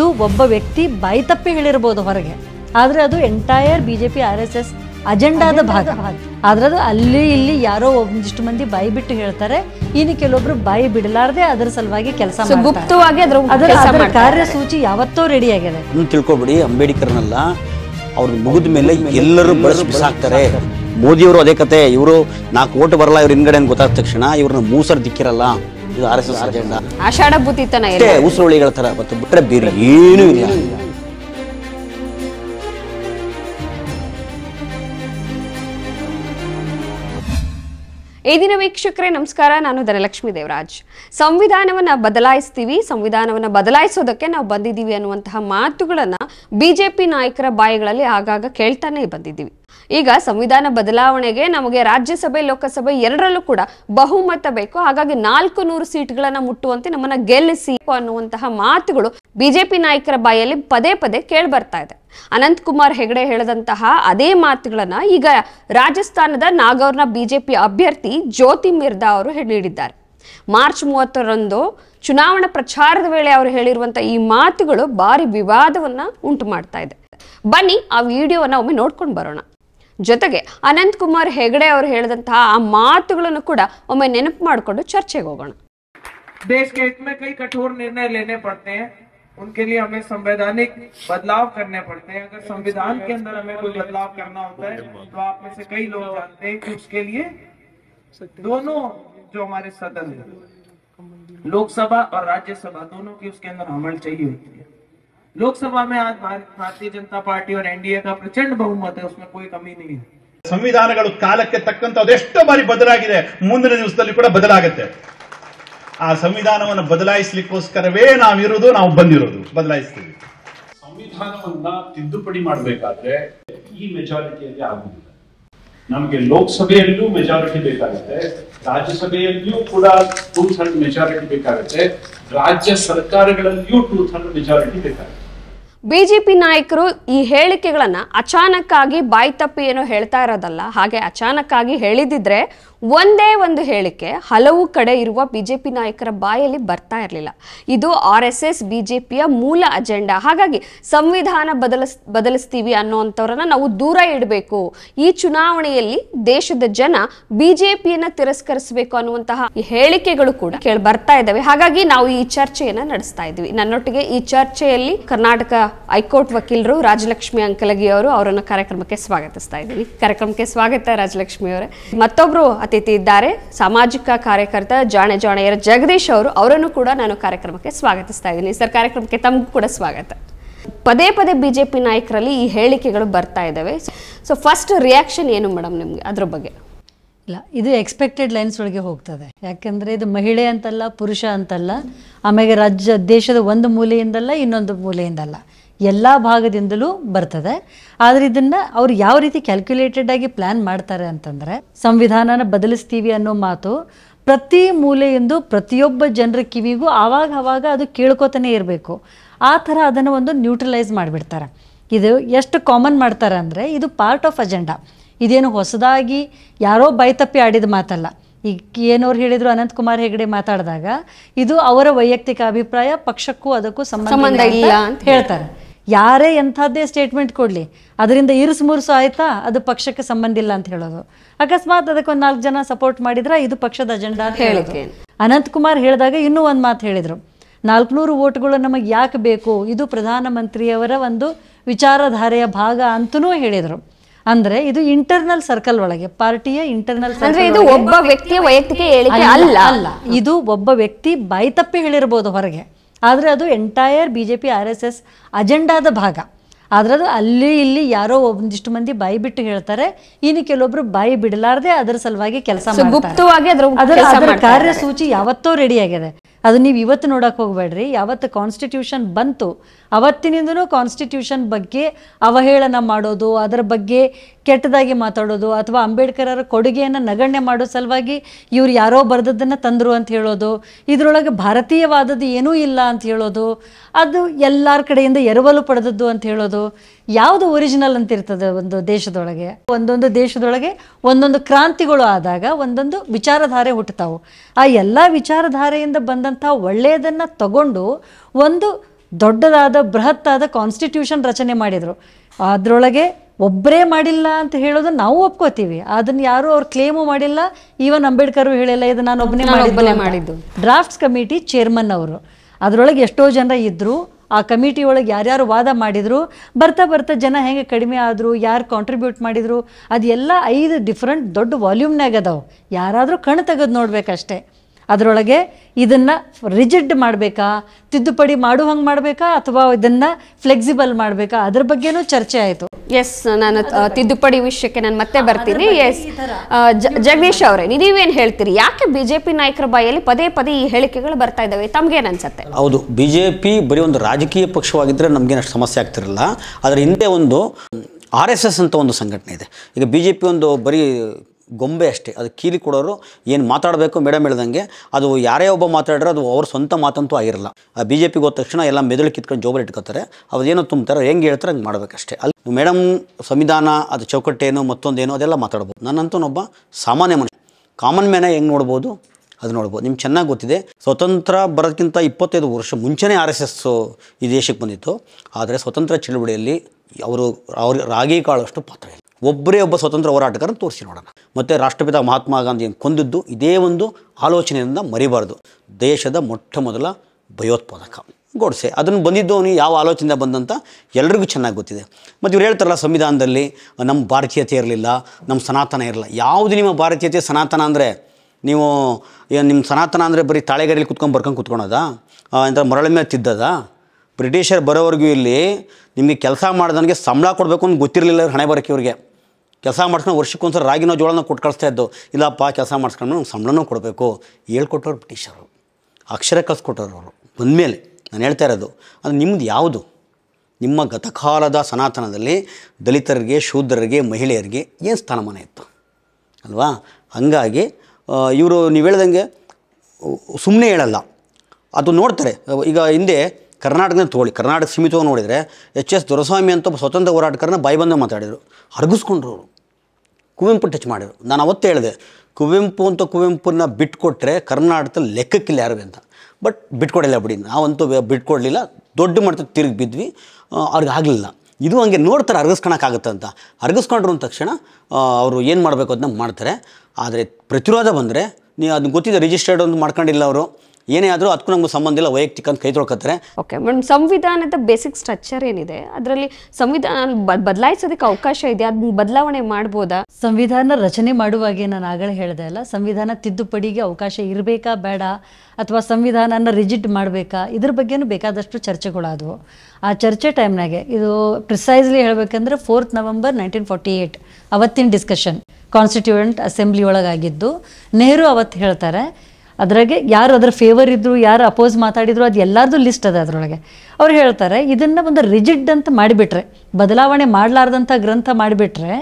ಇದು ಒಬ್ಬ ವ್ಯಕ್ತಿ ಬಾಯಿ ತಪ್ಪಿ ಹೇಳಿರಬಹುದು ಹೊರಗೆ. ಆದ್ರೆ ಅದು entire BJP R S S ಅಜೆಂಡಾದ ಭಾಗ. ಆದ್ರೆ ಅದು ಅಲ್ಲಿ ಇಲ್ಲಿ ಯಾರೋ ಒಂದಿಷ್ಟು ಮಂದಿ ಬಾಯಿ ಬಿಟ್ಟು ಹೇಳ್ತಾರೆ. ಇನ್ನು ಕೆಲವೊಬ್ರು ಬಾಯಿ ಬಿಡಲಾರ್ದೆ ಅದರ ಸಲುವಾಗಿ ಕೆಲಸ ಸೊ ಗುಪ್ತವಾಗಿ ಅದ್ರ ಕಾರ್ಯಸೂಚಿ ಯಾವತ್ತೋ ರೆಡಿ ಆಗಿದೆ. ತಿಳ್ಕೊಬಿಡಿ ಅಂಬೇಡ್ಕರ್ನಲ್ಲ ಅವ್ರ ಮುಗಿದ ಮೇಲೆ ಎಲ್ಲರೂ ಬಳಸಿ ಬಿಸಾಕ್ತಾರೆ. ಮೋದಿಯವರು ಅದೇ ಕತೆ ಇವರು ನಾಲ್ಕು ಓಟ್ ಬರಲ್ಲ ಇವ್ರ ಹಿಂದ್ಗಡೆ ಗೊತ್ತಾದ ತಕ್ಷಣ ಇವ್ರನ್ನ ಮೂಸರ್ ದಿಕ್ಕಿರಲ್ಲ. ಇದು ಆರ್ ಎಸ್ ಎಸ್ ಅಜೆಂಡಾ ಆಷಾಢ ಉಸಿರುಳಿಗಳ ತರ ಮತ್ತೆ ಬಿಟ್ರೆ ಬೇರೆ ಏನೂ ಇಲ್ಲ. ಈ ದಿನ ವೀಕ್ಷಕರೇ ನಮಸ್ಕಾರ. ನಾನು ಧನಲಕ್ಷ್ಮಿ ದೇವರಾಜ್. ಸಂವಿಧಾನವನ್ನ ಬದಲಾಯಿಸ್ತೀವಿ. ಸಂವಿಧಾನವನ್ನ ಬದಲಾಯಿಸೋದಕ್ಕೆ ನಾವು ಬಂದಿದ್ದೀವಿ ಅನ್ನುವಂತಹ ಮಾತುಗಳನ್ನ ಬಿಜೆಪಿ ನಾಯಕರ ಬಾಯಿಗಳಲ್ಲಿ ಆಗಾಗ ಕೇಳ್ತಾನೆ ಬಂದಿದ್ದೀವಿ. ಈಗ ಸಂವಿಧಾನ ಬದಲಾವಣೆಗೆ ನಮಗೆ ರಾಜ್ಯಸಭೆ, ಲೋಕಸಭೆ ಎರಡರಲ್ಲೂ ಕೂಡ ಬಹುಮತ ಬೇಕು. ಹಾಗಾಗಿ ನಾಲ್ಕು ನೂರು ಸೀಟ್ಗಳನ್ನ ಮುಟ್ಟುವಂತೆ ನಮ್ಮನ್ನ ಗೆಲ್ಲಿಸಿ ಅನ್ನುವಂತಹ ಮಾತುಗಳು ಬಿಜೆಪಿ ನಾಯಕರ ಬಾಯಲ್ಲಿ ಪದೇ ಪದೇ ಕೇಳಿ ಬರ್ತಾ ಇದೆ. ಅನಂತ್ ಕುಮಾರ್ ಹೆಗಡೆ ಹೇಳದಂತಹ ಅದೇ ಮಾತುಗಳನ್ನ ಈಗ ರಾಜಸ್ಥಾನದ ನಾಗೌರ್ನ ಬಿಜೆಪಿ ಅಭ್ಯರ್ಥಿ ಜ್ಯೋತಿ ಮಿರ್ದಾ ಅವರು ಹೇಳಿದ್ದಾರೆ ಮಾರ್ಚ್ ಮೂವತ್ತರಂದು ಚುನಾವಣಾ ಪ್ರಚಾರದ ವೇಳೆ ಅವರು ಹೇಳಿರುವಂತ ಈ ಮಾತುಗಳು ಭಾರಿ ವಿವಾದವನ್ನ ಉಂಟು ಮಾಡ್ತಾ ಇದೆ. ಬನ್ನಿ ಆ ವಿಡಿಯೋವನ್ನ ಒಮ್ಮೆ ನೋಡ್ಕೊಂಡು ಬರೋಣ. ಜೊತೆಗೆ ಅನಂತ್ ಕುಮಾರ್ ಹೆಗಡೆ ಅವರು ಹೇಳಿದಂತಹ ಆ ಮಾತುಗಳನ್ನು ಕೂಡ ಒಮ್ಮೆ ನೆನಪು ಮಾಡಿಕೊಂಡು ಚರ್ಚೆಗೆ ಹೋಗೋಣ देश के हित में कई कठोर निर्णय लेने पड़ते हैं उनके लिए हमें संवैधानिक बदलाव करने पड़ते हैं अगर संविधान के अंदर हमें कोई बदलाव करना होता है तो आप में से कई लोग जानते हैं कि उसके लिए दोनों जो हमारे सदन है लोकसभा और राज्यसभा दोनों की उसके अंदर अमल चाहिए होती है लोकसभा में आज भारत भारतीय जनता पार्टी और एनडीए का प्रचंड बहुमत है उसमें कोई कमी नहीं है ಸಂವಿಧಾನಗಳು ಕಾಲಕ್ಕೆ ತಕ್ಕಂತ ಅದೆಷ್ಟೋ ಬಾರಿ ಬದಲಾಗಿದೆ ಮುಂದಿನ ದಿವಸದಲ್ಲಿ ಕೂಡ ಬದಲಾಗುತ್ತೆ ಆ ಸಂವಿಧಾನವನ್ನು ಬದಲಾಯಿಸಲಿಕ್ಕೋಸ್ಕರವೇ ನಾವಿರೋದು ನಾವು ಬಂದಿರೋದು ಬದಲಾಯಿಸ್ತೀವಿ ಸಂವಿಧಾನವನ್ನ ತಿದ್ದುಪಡಿ ಮಾಡಬೇಕಾದ್ರೆ ಈ ಮೆಜಾರಿಟಿಯಲ್ಲಿ ಆಗುದಿಲ್ಲ ನಮಗೆ ಲೋಕಸಭೆಯಲ್ಲೂ ಮೆಜಾರಿಟಿ ಬೇಕಾಗುತ್ತೆ ರಾಜ್ಯಸಭೆಯಲ್ಲಿಯೂ ಕೂಡ ಟೂ ಥರ್ಡ್ ಮೆಜಾರಿಟಿ ಬೇಕಾಗುತ್ತೆ ರಾಜ್ಯ ಸರ್ಕಾರಗಳಲ್ಲಿಯೂ ಟೂ ಥರ್ಡ್ ಮೆಜಾರಿಟಿ ಬೇಕಾಗುತ್ತೆ ಬಿಜೆಪಿ ನಾಯಕರು ಈ ಹೇಳಿಕೆಗಳನ್ನ ಅಚಾನಕ್ ಆಗಿ ಬಾಯಿ ತಪ್ಪಿ ಏನೋ ಹೇಳ್ತಾ ಇರೋದಲ್ಲ, ಹಾಗೆ ಅಚಾನಕ್ ಆಗಿ ಹೇಳಿದಿದ್ರೆ ಒಂದೇ ಒಂದು ಹೇಳಿಕೆ, ಹಲವು ಕಡೆ ಇರುವ ಬಿಜೆಪಿ ನಾಯಕರ ಬಾಯಲ್ಲಿ ಬರ್ತಾ ಇರಲಿಲ್ಲ. ಇದು ಆರ್ ಎಸ್ ಎಸ್, ಬಿಜೆಪಿಯ ಮೂಲ ಅಜೆಂಡಾ. ಹಾಗಾಗಿ ಸಂವಿಧಾನ ಬದಲಿಸ್, ಬದಲಿಸ್ತೀವಿ ಅನ್ನೋಂಥವ್ರನ್ನ ನಾವು ದೂರ ಇಡಬೇಕು. ಈ ಚುನಾವಣೆಯಲ್ಲಿ ದೇಶದ ಜನ ಬಿಜೆಪಿಯನ್ನ ತಿರಸ್ಕರಿಸಬೇಕು ಅನ್ನುವಂತಹ ಹೇಳಿಕೆಗಳು ಕೂಡ ಕೇಳಿ, ಬರ್ತಾ ಇದ್ದಾವೆ. ಹಾಗಾಗಿ ನಾವು ಈ ಚರ್ಚೆಯನ್ನ ನಡೆಸ್ತಾ ಇದ್ವಿ ನನ್ನೊಟ್ಟಿಗೆ ಈ ಚರ್ಚೆಯಲ್ಲಿ ಕರ್ನಾಟಕ ಹೈಕೋರ್ಟ್ ವಕೀಲರು ರಾಜಲಕ್ಷ್ಮಿ ಅಂಕಲಗಿ ಅವರು ಅವರನ್ನು ಕಾರ್ಯಕ್ರಮಕ್ಕೆ ಸ್ವಾಗತಿಸ್ತಾ ಇದ್ದೀವಿ. ಕಾರ್ಯಕ್ರಮಕ್ಕೆ ಸ್ವಾಗತ ರಾಜಲಕ್ಷ್ಮಿ ಅವರೇ. ಮತ್ತೊಬ್ರು ಅತಿಥಿ ಇದ್ದಾರೆ. ಸಾಮಾಜಿಕ ಕಾರ್ಯಕರ್ತ ಜಾಣೆ ಜಾಣೆಯರ ಜಗದೀಶ್ ಅವರು, ಅವರನ್ನು ಕೂಡ ನಾನು ಕಾರ್ಯಕ್ರಮಕ್ಕೆ ಸ್ವಾಗತಿಸ್ತಾ ಇದ್ದೀನಿ. ಸರ್, ಕಾರ್ಯಕ್ರಮಕ್ಕೆ ತಮಗೂ ಕೂಡ ಸ್ವಾಗತ. ಪದೇ ಪದೇ ಬಿಜೆಪಿ ನಾಯಕರಲ್ಲಿ ಈ ಹೇಳಿಕೆಗಳು ಬರ್ತಾ ಇದ್ದಾವೆ. ಸೊ ಫಸ್ಟ್ ರಿಯಾಕ್ಷನ್ ಏನು ಮೇಡಮ್ ನಿಮ್ಗೆ ಅದ್ರ ಬಗ್ಗೆ? ಇಲ್ಲ, ಇದು ಎಕ್ಸ್ಪೆಕ್ಟೆಡ್ ಲೈನ್ಸ್ ಒಳಗೆ ಹೋಗ್ತದೆ. ಯಾಕಂದ್ರೆ ಇದು ಮಹಿಳೆ ಅಂತಲ್ಲ, ಪುರುಷ ಅಂತಲ್ಲ, ಆಮೇಲೆ ರಾಜ್ಯ ದೇಶದ ಒಂದು ಮೂಲೆಯಿಂದಲ್ಲ ಇನ್ನೊಂದು ಮೂಲೆಯಿಂದಲ್ಲ. ಎಲ್ಲ ಭಾಗದಿಂದಲೂ ಬರ್ತದೆ. ಆದರೆ ಇದನ್ನ ಅವ್ರು ಯಾವ ರೀತಿ ಕ್ಯಾಲ್ಕುಲೇಟೆಡ್ ಆಗಿ ಪ್ಲಾನ್ ಮಾಡ್ತಾರೆ ಅಂತಂದ್ರೆ ಸಂವಿಧಾನನ ಬದಲಿಸ್ತೀವಿ ಅನ್ನೋ ಮಾತು ಪ್ರತಿ ಮೂಲೆಯಿಂದ ಪ್ರತಿಯೊಬ್ಬ ಜನರ ಕಿವಿಗೂ ಆವಾಗ ಆವಾಗ ಅದು ಕೇಳ್ಕೊತಾನೆ ಇರಬೇಕು. ಆ ಥರ ಅದನ್ನು ಒಂದು ನ್ಯೂಟ್ರಲೈಸ್ ಮಾಡಿಬಿಡ್ತಾರೆ. ಇದು ಎಷ್ಟು ಕಾಮನ್ ಮಾಡ್ತಾರೆ ಅಂದರೆ ಇದು ಪಾರ್ಟ್ ಆಫ್ ಅಜೆಂಡಾ ಇದೇನು ಹೊಸದಾಗಿ ಯಾರೋ ಬೈತಪ್ಪಿ ಆಡಿದ ಮಾತಲ್ಲ. ಈಗ ಏನವ್ರು ಹೇಳಿದ್ರು ಅನಂತ್ ಕುಮಾರ್ ಹೆಗಡೆ ಮಾತಾಡಿದಾಗ ಇದು ಅವರ ವೈಯಕ್ತಿಕ ಅಭಿಪ್ರಾಯ ಪಕ್ಷಕ್ಕೂ ಅದಕ್ಕೂ ಸಂಬಂಧ ಇಲ್ಲ ಅಂತ ಹೇಳ್ತಾರೆ. ಯಾರೇ ಎಂಥದ್ದೇ ಸ್ಟೇಟ್ಮೆಂಟ್ ಕೊಡಲಿ. ಅದರಿಂದ ಇರುಸು ಮುರುಸು ಆಯ್ತಾ? ಅದು ಪಕ್ಷಕ್ಕೆ ಸಂಬಂಧ ಇಲ್ಲ ಅಂತ ಹೇಳೋದು. ಅಕಸ್ಮಾತ್ ಅದಕ್ಕೆ ಒಂದು ನಾಲ್ಕು ಜನ ಸಪೋರ್ಟ್ ಮಾಡಿದ್ರೆ ಇದು ಪಕ್ಷದ ಅಜೆಂಡಾ ಅಂತ ಹೇಳಿದ್ರು ಅನಂತಕುಮಾರ್ ಅನಂತ್ ಕುಮಾರ್ ಹೇಳಿದಾಗ ಇನ್ನೂ ಒಂದು ಮಾತು ಹೇಳಿದರು. ನಾಲ್ಕುನೂರು ಓಟ್ಗಳು ನಮಗೆ ಯಾಕೆ ಬೇಕು? ಇದು ಪ್ರಧಾನಮಂತ್ರಿಯವರ ಒಂದು ವಿಚಾರಧಾರೆಯ ಭಾಗ ಅಂತನೂ ಹೇಳಿದರು. ಅಂದ್ರೆ ಇದು ಇಂಟರ್ನಲ್ ಸರ್ಕಲ್ ಒಳಗೆ ಪಾರ್ಟಿಯ ಇಂಟರ್ನಲ್ ಸರ್ಕಲ್ ಇದು ಒಬ್ಬ ವ್ಯಕ್ತಿಯ ವೈಯಕ್ತಿಕ ಹೇಳಿಕೆ ಅಲ್ಲ ಅಲ್ಲ. ಇದು ಒಬ್ಬ ವ್ಯಕ್ತಿ ಬಾಯಿ ತಪ್ಪಿ ಹೇಳಿರ್ಬೋದು ಹೊರಗೆ. ಆದರೆ ಅದು entire B J P R S S ಅಜೆಂಡಾದ ಭಾಗ. ಆದರೆ ಅದು ಅಲ್ಲಿ ಇಲ್ಲಿ ಯಾರೋ ಒಂದಿಷ್ಟು ಮಂದಿ ಬಾಯಿ ಬಿಟ್ಟು ಹೇಳ್ತಾರೆ ಇನ್ನು ಕೆಲವೊಬ್ರು ಬಾಯಿ ಬಿಡಲಾರ್ದೆ ಅದರ ಸಲುವಾಗಿ ಕೆಲಸ ಮಾಡ್ತಾರೆ. ಗುಪ್ತವಾಗಿ ಅದರ ಕಾರ್ಯಸೂಚಿ ಯಾವತ್ತೋ ರೆಡಿ ಆಗಿದೆ. ಅದು ನೀವು ಇವತ್ತು ನೋಡೋಕೆ ಹೋಗಬೇಡ್ರಿ. ಯಾವತ್ತು ಕಾನ್ಸ್ಟಿಟ್ಯೂಷನ್ ಬಂತು, ಅವತ್ತಿನಿಂದನೂ ಕಾನ್ಸ್ಟಿಟ್ಯೂಷನ್ ಬಗ್ಗೆ ಅವಹೇಳನ ಮಾಡೋದು, ಅದರ ಬಗ್ಗೆ ಕೆಟ್ಟದಾಗಿ ಮಾತಾಡೋದು, ಅಥವಾ ಅಂಬೇಡ್ಕರರ ಕೊಡುಗೆಯನ್ನು ನಗಣ್ಯ ಮಾಡೋ ಸಲುವಾಗಿ ಇವ್ರು ಯಾರೋ ಬರೆದದ್ದನ್ನು ತಂದರು ಅಂತ ಹೇಳೋದು, ಇದರೊಳಗೆ ಭಾರತೀಯವಾದದ್ದು ಏನೂ ಇಲ್ಲ ಅಂತ ಹೇಳೋದು ಅದು ಎಲ್ಲರ ಕಡೆಯಿಂದ ಎರವಲು ಪಡೆದದ್ದು ಅಂತ ಹೇಳೋದು ಯಾವುದು ಒರಿಜಿನಲ್ ಅಂತ ಇರ್ತದೆ ಒಂದು ದೇಶದೊಳಗೆ? ಒಂದೊಂದು ದೇಶದೊಳಗೆ ಒಂದೊಂದು ಕ್ರಾಂತಿಗಳು ಆದಾಗ ಒಂದೊಂದು ವಿಚಾರಧಾರೆ ಹುಟ್ಟುತ್ತಾವು ಆ ಎಲ್ಲ ವಿಚಾರಧಾರೆಯಿಂದ ಬಂದಂಥ ಒಳ್ಳೆಯದನ್ನು ತಗೊಂಡು ಒಂದು ದೊಡ್ಡದಾದ ಬೃಹತ್ತಾದ ಕಾನ್ಸ್ಟಿಟ್ಯೂಷನ್ ರಚನೆ ಮಾಡಿದರು. ಅದರೊಳಗೆ ಒಬ್ಬರೇ ಮಾಡಿಲ್ಲ ಅಂತ ಹೇಳೋದು ನಾವು ಒಪ್ಕೋತೀವಿ. ಅದನ್ನು ಯಾರು ಅವ್ರು ಕ್ಲೇಮು ಮಾಡಿಲ್ಲ. ಈವನ್ ಅಂಬೇಡ್ಕರ್ ಹೇಳಿಲ್ಲ ಇದು ನಾನು ಒಬ್ಬನೇ ಮಾಡಿದ್ದು. ಡ್ರಾಫ್ಟ್ಸ್ ಕಮಿಟಿ ಚೇರ್ಮನ್ ಅವರು. ಅದರೊಳಗೆ ಎಷ್ಟೋ ಜನ ಇದ್ದರು ಆ ಕಮಿಟಿ ಒಳಗೆ ಯಾರ್ಯಾರು ವಾದ ಮಾಡಿದರು, ಬರ್ತಾ ಬರ್ತಾ ಜನ ಹೆಂಗೆ ಕಡಿಮೆ ಆದರು, ಯಾರು ಕಾಂಟ್ರಿಬ್ಯೂಟ್ ಮಾಡಿದರು ಅದೆಲ್ಲ ಐದು ಡಿಫ್ರೆಂಟ್ ದೊಡ್ಡ ವಾಲ್ಯೂಮ್ನಾಗ ಅದಾವೆ. ಯಾರಾದರೂ ಕಣ್ ತೆಗೆದು ನೋಡ್ಬೇಕಷ್ಟೇ. ಅದರೊಳಗೆ ಇದನ್ನು ರಿಜಿಡ್ ಮಾಡಬೇಕಾ, ತಿದ್ದುಪಡಿ ಮಾಡುವಂಗೆ ಮಾಡಬೇಕಾ, ಅಥವಾ ಇದನ್ನು ಫ್ಲೆಕ್ಸಿಬಲ್ ಮಾಡಬೇಕಾ, ಅದ್ರ ಬಗ್ಗೆನೂ ಚರ್ಚೆ ಆಯಿತು. ಎಸ್ ನಾನು ತಿದ್ದುಪಡಿ ವಿಷಯಕ್ಕೆ ನಾನು ಮತ್ತೆ ಬರ್ತೀನಿ. ಎಸ್ ಜಗದೀಶ್ ಅವರೇ ನೀವೇನು ಹೇಳ್ತೀರಿ? ಯಾಕೆ ಬಿಜೆಪಿ ನಾಯಕರ ಬಾಯಲ್ಲಿ ಪದೇ ಪದೇ ಈ ಹೇಳಿಕೆಗಳು ಬರ್ತಾ ಇದ್ದಾವೆ ತಮ್ಗೇನ್ ಅನ್ಸುತ್ತೆ? ಹೌದು ಬಿಜೆಪಿ ಬರೀ ಒಂದು ರಾಜಕೀಯ ಪಕ್ಷವಾಗಿದ್ದರೆ ನಮಗೇನು ಅಷ್ಟು ಸಮಸ್ಯೆ ಆಗ್ತಿರಲ್ಲ. ಅದರ ಹಿಂದೆ ಒಂದು ಆರ್ ಎಸ್ ಎಸ್ ಅಂತ ಒಂದು ಸಂಘಟನೆ ಇದೆ. ಈಗ ಬಿ ಜೆ ಪಿ ಒಂದು ಬರೀ ಗೊಂಬೆ ಅಷ್ಟೇ. ಅದು ಕೀಲಿ ಕೊಡೋರು ಏನು ಮಾತಾಡಬೇಕು ಮೇಡಮ್ ಹೇಳ್ದಂಗೆ ಅದು ಯಾರೇ ಒಬ್ಬ ಮಾತಾಡಿದ್ರೆ ಅದು ಅವ್ರ ಸ್ವಂತ ಮಾತಂತೂ ಆಗಿರಲ್ಲ. ಆ ಬಿ ಜೆ ಪಿಗೆ ಹೋದ ತಕ್ಷಣ ಎಲ್ಲ ಮೆದುಳು ಕಿತ್ಕೊಂಡು ಜೋಬಲ್ಲಿ ಇಟ್ಕೋತಾರೆ. ಅದೇನೋ ತುಂಬ್ತಾರೆ, ಹೆಂಗೆ ಹೇಳ್ತಾರೆ ಹಂಗೆ ಮಾಡಬೇಕಷ್ಟೇ. ಅಲ್ಲಿ ಮೇಡಮ್ ಸಂವಿಧಾನ, ಅದು ಚೌಕಟ್ಟೇನು, ಮತ್ತೊಂದೇನೋ ಅದೆಲ್ಲ ಮಾತಾಡ್ಬೋದು. ನನ್ನಂತೂ ಒಬ್ಬ ಸಾಮಾನ್ಯ ಮನುಷ್ಯ. ಕಾಮನ್ ಮ್ಯಾನ ಹೆಂಗೆ ನೋಡ್ಬೋದು? ಅದು ನೋಡ್ಬೋದು. ನಿಮ್ಗೆ ಚೆನ್ನಾಗಿ ಗೊತ್ತಿದೆ. ಸ್ವತಂತ್ರ ಬರೋದಕ್ಕಿಂತ ಇಪ್ಪತ್ತೈದು ವರ್ಷ ಮುಂಚೆನೇ ಆರ್ ಎಸ್ ಎಸ್ಸು ಈ ದೇಶಕ್ಕೆ ಬಂದಿತ್ತು. ಆದರೆ ಸ್ವತಂತ್ರ ಚಳುವಳಿಯಲ್ಲಿ ಅವರು, ಅವ್ರ ರಾಗಿ ಕಾಳಷ್ಟು ಪಾತ್ರ ಇಲ್ಲ. ಒಬ್ಬರೇ ಒಬ್ಬ ಸ್ವತಂತ್ರ ಹೋರಾಟಗಾರನ ತೋರಿಸಿ ನೋಡೋಣ. ಮತ್ತು ರಾಷ್ಟ್ರಪಿತ ಮಹಾತ್ಮ ಗಾಂಧಿಯನ್ನು ಕೊಂದಿದ್ದು? ಇದೇ ಒಂದು ಆಲೋಚನೆಯಿಂದ ಮರಿಬಾರ್ದು. ದೇಶದ ಮೊಟ್ಟ ಮೊದಲ ಭಯೋತ್ಪಾದಕ. ಗೋಡ್ಸೆ, ಅದನ್ನು ಬಂದಿದ್ದು ಅವನು ಯಾವ ಆಲೋಚನೆಯಿಂದ ಬಂದಂತ ಎಲ್ರಿಗೂ ಚೆನ್ನಾಗಿ ಗೊತ್ತಿದೆ. ಮತ್ತು ಇವ್ರು ಹೇಳ್ತಾರಲ್ಲ ಸಂವಿಧಾನದಲ್ಲಿ ನಮ್ಮ ಭಾರತೀಯತೆ ಇರಲಿಲ್ಲ ನಮ್ಮ ಸನಾತನ ಇರಲಿಲ್ಲ ಯಾವುದು ನಿಮ್ಮ ಭಾರತೀಯತೆ ಸನಾತನ ಅಂದರೆ? ನೀವು ನಿಮ್ಮ ಸನಾತನ ಅಂದರೆ ಬರೀ ತಾಳೆಗರಿಲಿ ಕುತ್ಕೊಂಡು ಬರ್ಕೊಂಡು ಕುತ್ಕೊಳೋದಾ? ಅಂದರೆ ಮರಳ ಮೇಲೆ ತಿದ್ದದಾ? ಬ್ರಿಟಿಷರ್ ಬರೋವರೆಗೂ ಇಲ್ಲಿ ನಿಮಗೆ ಕೆಲಸ ಮಾಡಿದವನಿಗೆ ಸಂಬಳ ಕೊಡಬೇಕು ಅಂತ ಗೊತ್ತಿರಲಿಲ್ಲ ಹಣೆ ಬರೋಕೆ ಇವ್ರಿಗೆ. ಕೆಲಸ ಮಾಡ್ಸ್ಕೊಂಡು ವರ್ಷಕ್ಕೊಂದ್ಸಲ ರಾಗಿನೋ ಜೋಳನ ಕೊಟ್ಟು ಕಳಿಸ್ತಾ ಇದ್ದು, ಇಲ್ಲಪ್ಪ ಕೆಲಸ ಮಾಡಿಸ್ಕೊಂಡು ನಮ್ಗೆ ಸಂಬಳನೂ ಕೊಡಬೇಕು. ಹೇಳ್ಕೊಟ್ಟವ್ರು ಬ್ರಿಟಿಷರು. ಅಕ್ಷರ ಕಲಿಸ್ಕೊಟ್ಟವ್ರು ಅವರು. ಬಂದಮೇಲೆ ನಾನು ಹೇಳ್ತಾ ಇರೋದು, ಅದು ನಿಮ್ಮದು ಯಾವುದು? ನಿಮ್ಮ ಗತಕಾಲದ ಸನಾತನದಲ್ಲಿ ದಲಿತರಿಗೆ, ಶೂದ್ರರಿಗೆ, ಮಹಿಳೆಯರಿಗೆ ಏನು ಸ್ಥಾನಮಾನ ಇತ್ತು? ಅಲ್ವಾ? ಹಂಗಾಗಿ ಇವರು ನೀವು ಹೇಳ್ದಂಗೆ ಸುಮ್ಮನೆ ಹೇಳಲ್ಲ. ಅದು ನೋಡ್ತಾರೆ. ಈಗ ಹಿಂದೆ ಕರ್ನಾಟಕದ ತಗೊಳ್ಳಿ. ಕರ್ನಾಟಕ ಸೀಮಿತವಾಗಿ ನೋಡಿದರೆ ಎಚ್ ಎಸ್ ದೊರಸ್ವಾಮಿ ಅಂತ ಸ್ವತಂತ್ರ ಹೋರಾಟಗಾರನ ಬಾಯಿ ಬಂದ ಮಾತಾಡಿದರು. ಹರಗಿಸ್ಕೊಂಡ್ರು ಅವರು. ಕುವೆಂಪು ಟಚ್ ಮಾಡಿದ್ರು. ನಾನು ಅವತ್ತು ಹೇಳಿದೆ, ಕುವೆಂಪು ಅಂತ ಕುವೆಂಪುನ ಬಿಟ್ಕೊಟ್ರೆ ಕರ್ನಾಟಕದ ಲೆಕ್ಕಕ್ಕಿಲ್ಲ ಯಾರು ಅಂತ. ಬಟ್ ಬಿಟ್ಕೊಡಲಿಲ್ಲ ಬಿಡಿ. ನಾವಂತೂ ಬಿಟ್ಕೊಡ್ಲಿಲ್ಲ. ದೊಡ್ಡ ಮಟ್ಟದ ತಿರುಗಿ ಬಿದ್ವಿ. ಅವ್ರಿಗೆ ಆಗಲಿಲ್ಲ. ಇದು ಹಂಗೆ ನೋಡ್ತಾರೆ ಅರ್ಗಿಸ್ಕೊಳಕ್ಕಾಗುತ್ತೆ ಅಂತ. ಅರ್ಗಿಸ್ಕೊಂಡ್ರು ಅಂದ ತಕ್ಷಣ ಅವರು ಏನು ಮಾಡಬೇಕು ಅದನ್ನ ಮಾಡ್ತಾರೆ. ಆದರೆ ಪ್ರತಿರೋಧ ಬಂದರೆ ನೀವು ಅದನ್ನ ಗೊತ್ತಿದೆ ರಿಜಿಸ್ಟರ್ಡ್ ಒಂದು ಮಾಡ್ಕೊಂಡಿಲ್ಲ ಅವರು. ಏನೇ ಆದರೂ ಅದಕ್ಕೂ ನಮ್ಗೆ ಸಂಬಂಧ ಇಲ್ಲ ವೈಯಕ್ತಿಕ ಅಂತ ಕೈ ತೊಳ್ಕೊತಾರೆ. ಓಕೆ ಮೇಡಮ್ ಸಂವಿಧಾನದ ಬೇಸಿಕ್ ಸ್ಟ್ರಕ್ಚರ್ ಏನಿದೆ ಅದರಲ್ಲಿ ಸಂವಿಧಾನ ಬದಲಾಯಿಸೋದಕ್ಕೆ ಅವಕಾಶ ಇದೆ ಅದನ್ನ ಬದಲಾವಣೆ ಮಾಡ್ಬೋದಾ? ಸಂವಿಧಾನ ರಚನೆ ಮಾಡುವಾಗೆ ನಾನು ಆಗಲೇ ಹೇಳಿದೆ ಅಲ್ಲ ಸಂವಿಧಾನ ತಿದ್ದುಪಡಿಗೆ ಅವಕಾಶ ಇರಬೇಕಾ ಬೇಡ ಅಥವಾ ಸಂವಿಧಾನನ ರಿಜಿಟ್ ಮಾಡಬೇಕಾ ಇದ್ರ ಬಗ್ಗೆನೂ ಬೇಕಾದಷ್ಟು ಚರ್ಚೆಗಳಾದವು. ಆ ಚರ್ಚೆ ಟೈಮ್ನಾಗೆ ಇದು ಪ್ರಿಸೈಸ್ಲಿ ಹೇಳಬೇಕಂದ್ರೆ fourth November nineteen forty eight ಅವತ್ತಿನ ಡಿಸ್ಕಷನ್ ಕಾನ್ಸ್ಟಿಟ್ಯೂಯೆಂಟ್ ಅಸೆಂಬ್ಲಿ ಒಳಗಾಗಿದ್ದು ನೆಹರು ಅವತ್ತು ಹೇಳ್ತಾರೆ ಅದ್ರಾಗೆ ಯಾರು ಅದ್ರ ಫೇವರ್ ಇದ್ರು, ಯಾರು ಅಪೋಸ್ ಮಾತಾಡಿದ್ರು, ಅದು ಎಲ್ಲರದು ಲಿಸ್ಟ್ ಅದ ಅದರೊಳಗೆ. ಅವ್ರು ಹೇಳ್ತಾರೆ, ಇದನ್ನು ಒಂದು ರಿಜಿಡ್ ಅಂತ ಮಾಡಿಬಿಟ್ರೆ, ಬದಲಾವಣೆ ಮಾಡಲಾರ್ದಂಥ ಗ್ರಂಥ ಮಾಡಿಬಿಟ್ರೆ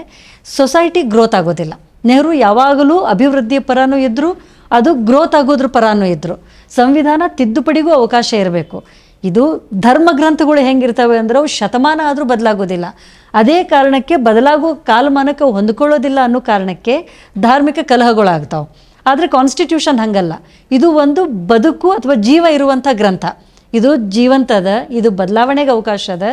ಸೊಸೈಟಿ ಗ್ರೋತ್ ಆಗೋದಿಲ್ಲ. ನೆಹರು ಯಾವಾಗಲೂ ಅಭಿವೃದ್ಧಿಯ ಪರನೂ ಇದ್ದರು ಅದು ಗ್ರೋತ್ ಆಗೋದ್ರ ಪರನೂ ಇದ್ದರು ಸಂವಿಧಾನ ತಿದ್ದುಪಡಿಗೂ ಅವಕಾಶ ಇರಬೇಕು. ಇದು ಧರ್ಮ ಗ್ರಂಥಗಳು ಹೆಂಗಿರ್ತವೆ ಅಂದ್ರೆ ಅವು ಶತಮಾನ ಆದರೂ ಬದಲಾಗೋದಿಲ್ಲ. ಅದೇ ಕಾರಣಕ್ಕೆ ಬದಲಾಗೋ ಕಾಲಮಾನಕ್ಕೆ ಹೊಂದ್ಕೊಳ್ಳೋದಿಲ್ಲ ಅನ್ನೋ ಕಾರಣಕ್ಕೆ ಧಾರ್ಮಿಕ ಕಲಹಗಳಾಗ್ತಾವೆ. ಆದರೆ ಕಾನ್ಸ್ಟಿಟ್ಯೂಷನ್ ಹಂಗಲ್ಲ. ಇದು ಒಂದು ಬದುಕು ಅಥವಾ ಜೀವ ಇರುವಂಥ ಗ್ರಂಥ. ಇದು ಜೀವಂತದ ಇದು ಬದಲಾವಣೆಗೆ ಅವಕಾಶ ಅದ.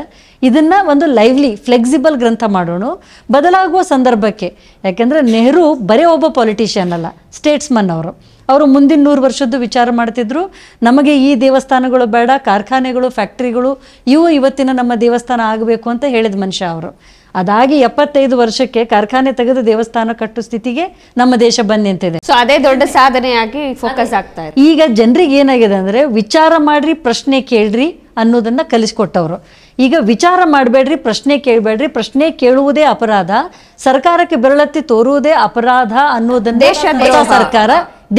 ಇದನ್ನು ಒಂದು ಲೈವ್ಲಿ ಫ್ಲೆಕ್ಸಿಬಲ್ ಗ್ರಂಥ ಮಾಡೋಣ. ಬದಲಾಗುವ ಸಂದರ್ಭಕ್ಕೆ. ಯಾಕೆಂದರೆ ನೆಹರು ಬರೇ ಒಬ್ಬ ಪೊಲಿಟಿಷಿಯನ್ ಅಲ್ಲ ಸ್ಟೇಟ್ಸ್ಮನ್ ಅವರು. ಅವರು ಮುಂದಿನ ನೂರು ವರ್ಷದ್ದು ವಿಚಾರ ಮಾಡ್ತಿದ್ರು. ನಮಗೆ ಈ ದೇವಸ್ಥಾನಗಳು ಬೇಡ, ಕಾರ್ಖಾನೆಗಳು ಫ್ಯಾಕ್ಟ್ರಿಗಳು ಇವು ಇವತ್ತಿನ ನಮ್ಮ ದೇವಸ್ಥಾನ ಆಗಬೇಕು ಅಂತ ಹೇಳಿದ ಮನುಷ್ಯ ಅವರು. ಅದಾಗಿ ಎಪ್ಪತ್ತೈದು ವರ್ಷಕ್ಕೆ ಕಾರ್ಖಾನೆ ತೆಗೆದು ದೇವಸ್ಥಾನ ಕಟ್ಟು ಸ್ಥಿತಿಗೆ ನಮ್ಮ ದೇಶ ಬಂದ್ ನಿಂತಿದೆ ಸೊ ಅದೇ ದೊಡ್ಡ ಸಾಧನೆಯಾಗಿ ಫೋಕಸ್ ಆಗ್ತಾ ಇದೆ. ಈಗ ಜನರಿಗೆ ಏನಾಗಿದೆ ಅಂದ್ರೆ ವಿಚಾರ ಮಾಡ್ರಿ ಪ್ರಶ್ನೆ ಕೇಳ್ರಿ ಅನ್ನೋದನ್ನ ಕಲಿಸ್ಕೊಟ್ಟವರು. ಈಗ ವಿಚಾರ ಮಾಡಬೇಡ್ರಿ ಪ್ರಶ್ನೆ ಕೇಳಬೇಡ್ರಿ ಪ್ರಶ್ನೆ ಕೇಳುವುದೇ ಅಪರಾಧ ಸರ್ಕಾರಕ್ಕೆ ಬೆರಳತ್ತಿ ತೋರುವುದೇ ಅಪರಾಧ ಅನ್ನೋದನ್ನ. ಸರ್ಕಾರ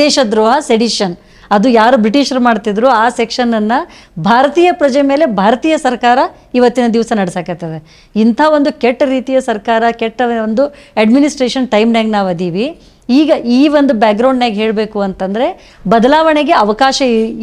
ದೇಶದ್ರೋಹ ಸೆಡಿಷನ್ ಅದು ಯಾರು ಬ್ರಿಟಿಷರು ಮಾಡ್ತಿದ್ರು, ಆ ಸೆಕ್ಷನನ್ನು ಭಾರತೀಯ ಪ್ರಜೆ ಮೇಲೆ ಭಾರತೀಯ ಸರ್ಕಾರ ಇವತ್ತಿನ ದಿವಸ ನಡೆಸಕತ್ತದೆ. ಇಂಥ ಒಂದು ಕೆಟ್ಟ ರೀತಿಯ ಸರ್ಕಾರ, ಕೆಟ್ಟ ಒಂದು ಅಡ್ಮಿನಿಸ್ಟ್ರೇಷನ್ ಟೈಮ್ನಾಗ ನಾವು ಅದೀವಿ. ಈಗ ಈ ಒಂದು ಬ್ಯಾಕ್ಗ್ರೌಂಡ್ನಾಗ ಹೇಳಬೇಕು ಅಂತಂದರೆ ಬದಲಾವಣೆಗೆ ಅವಕಾಶ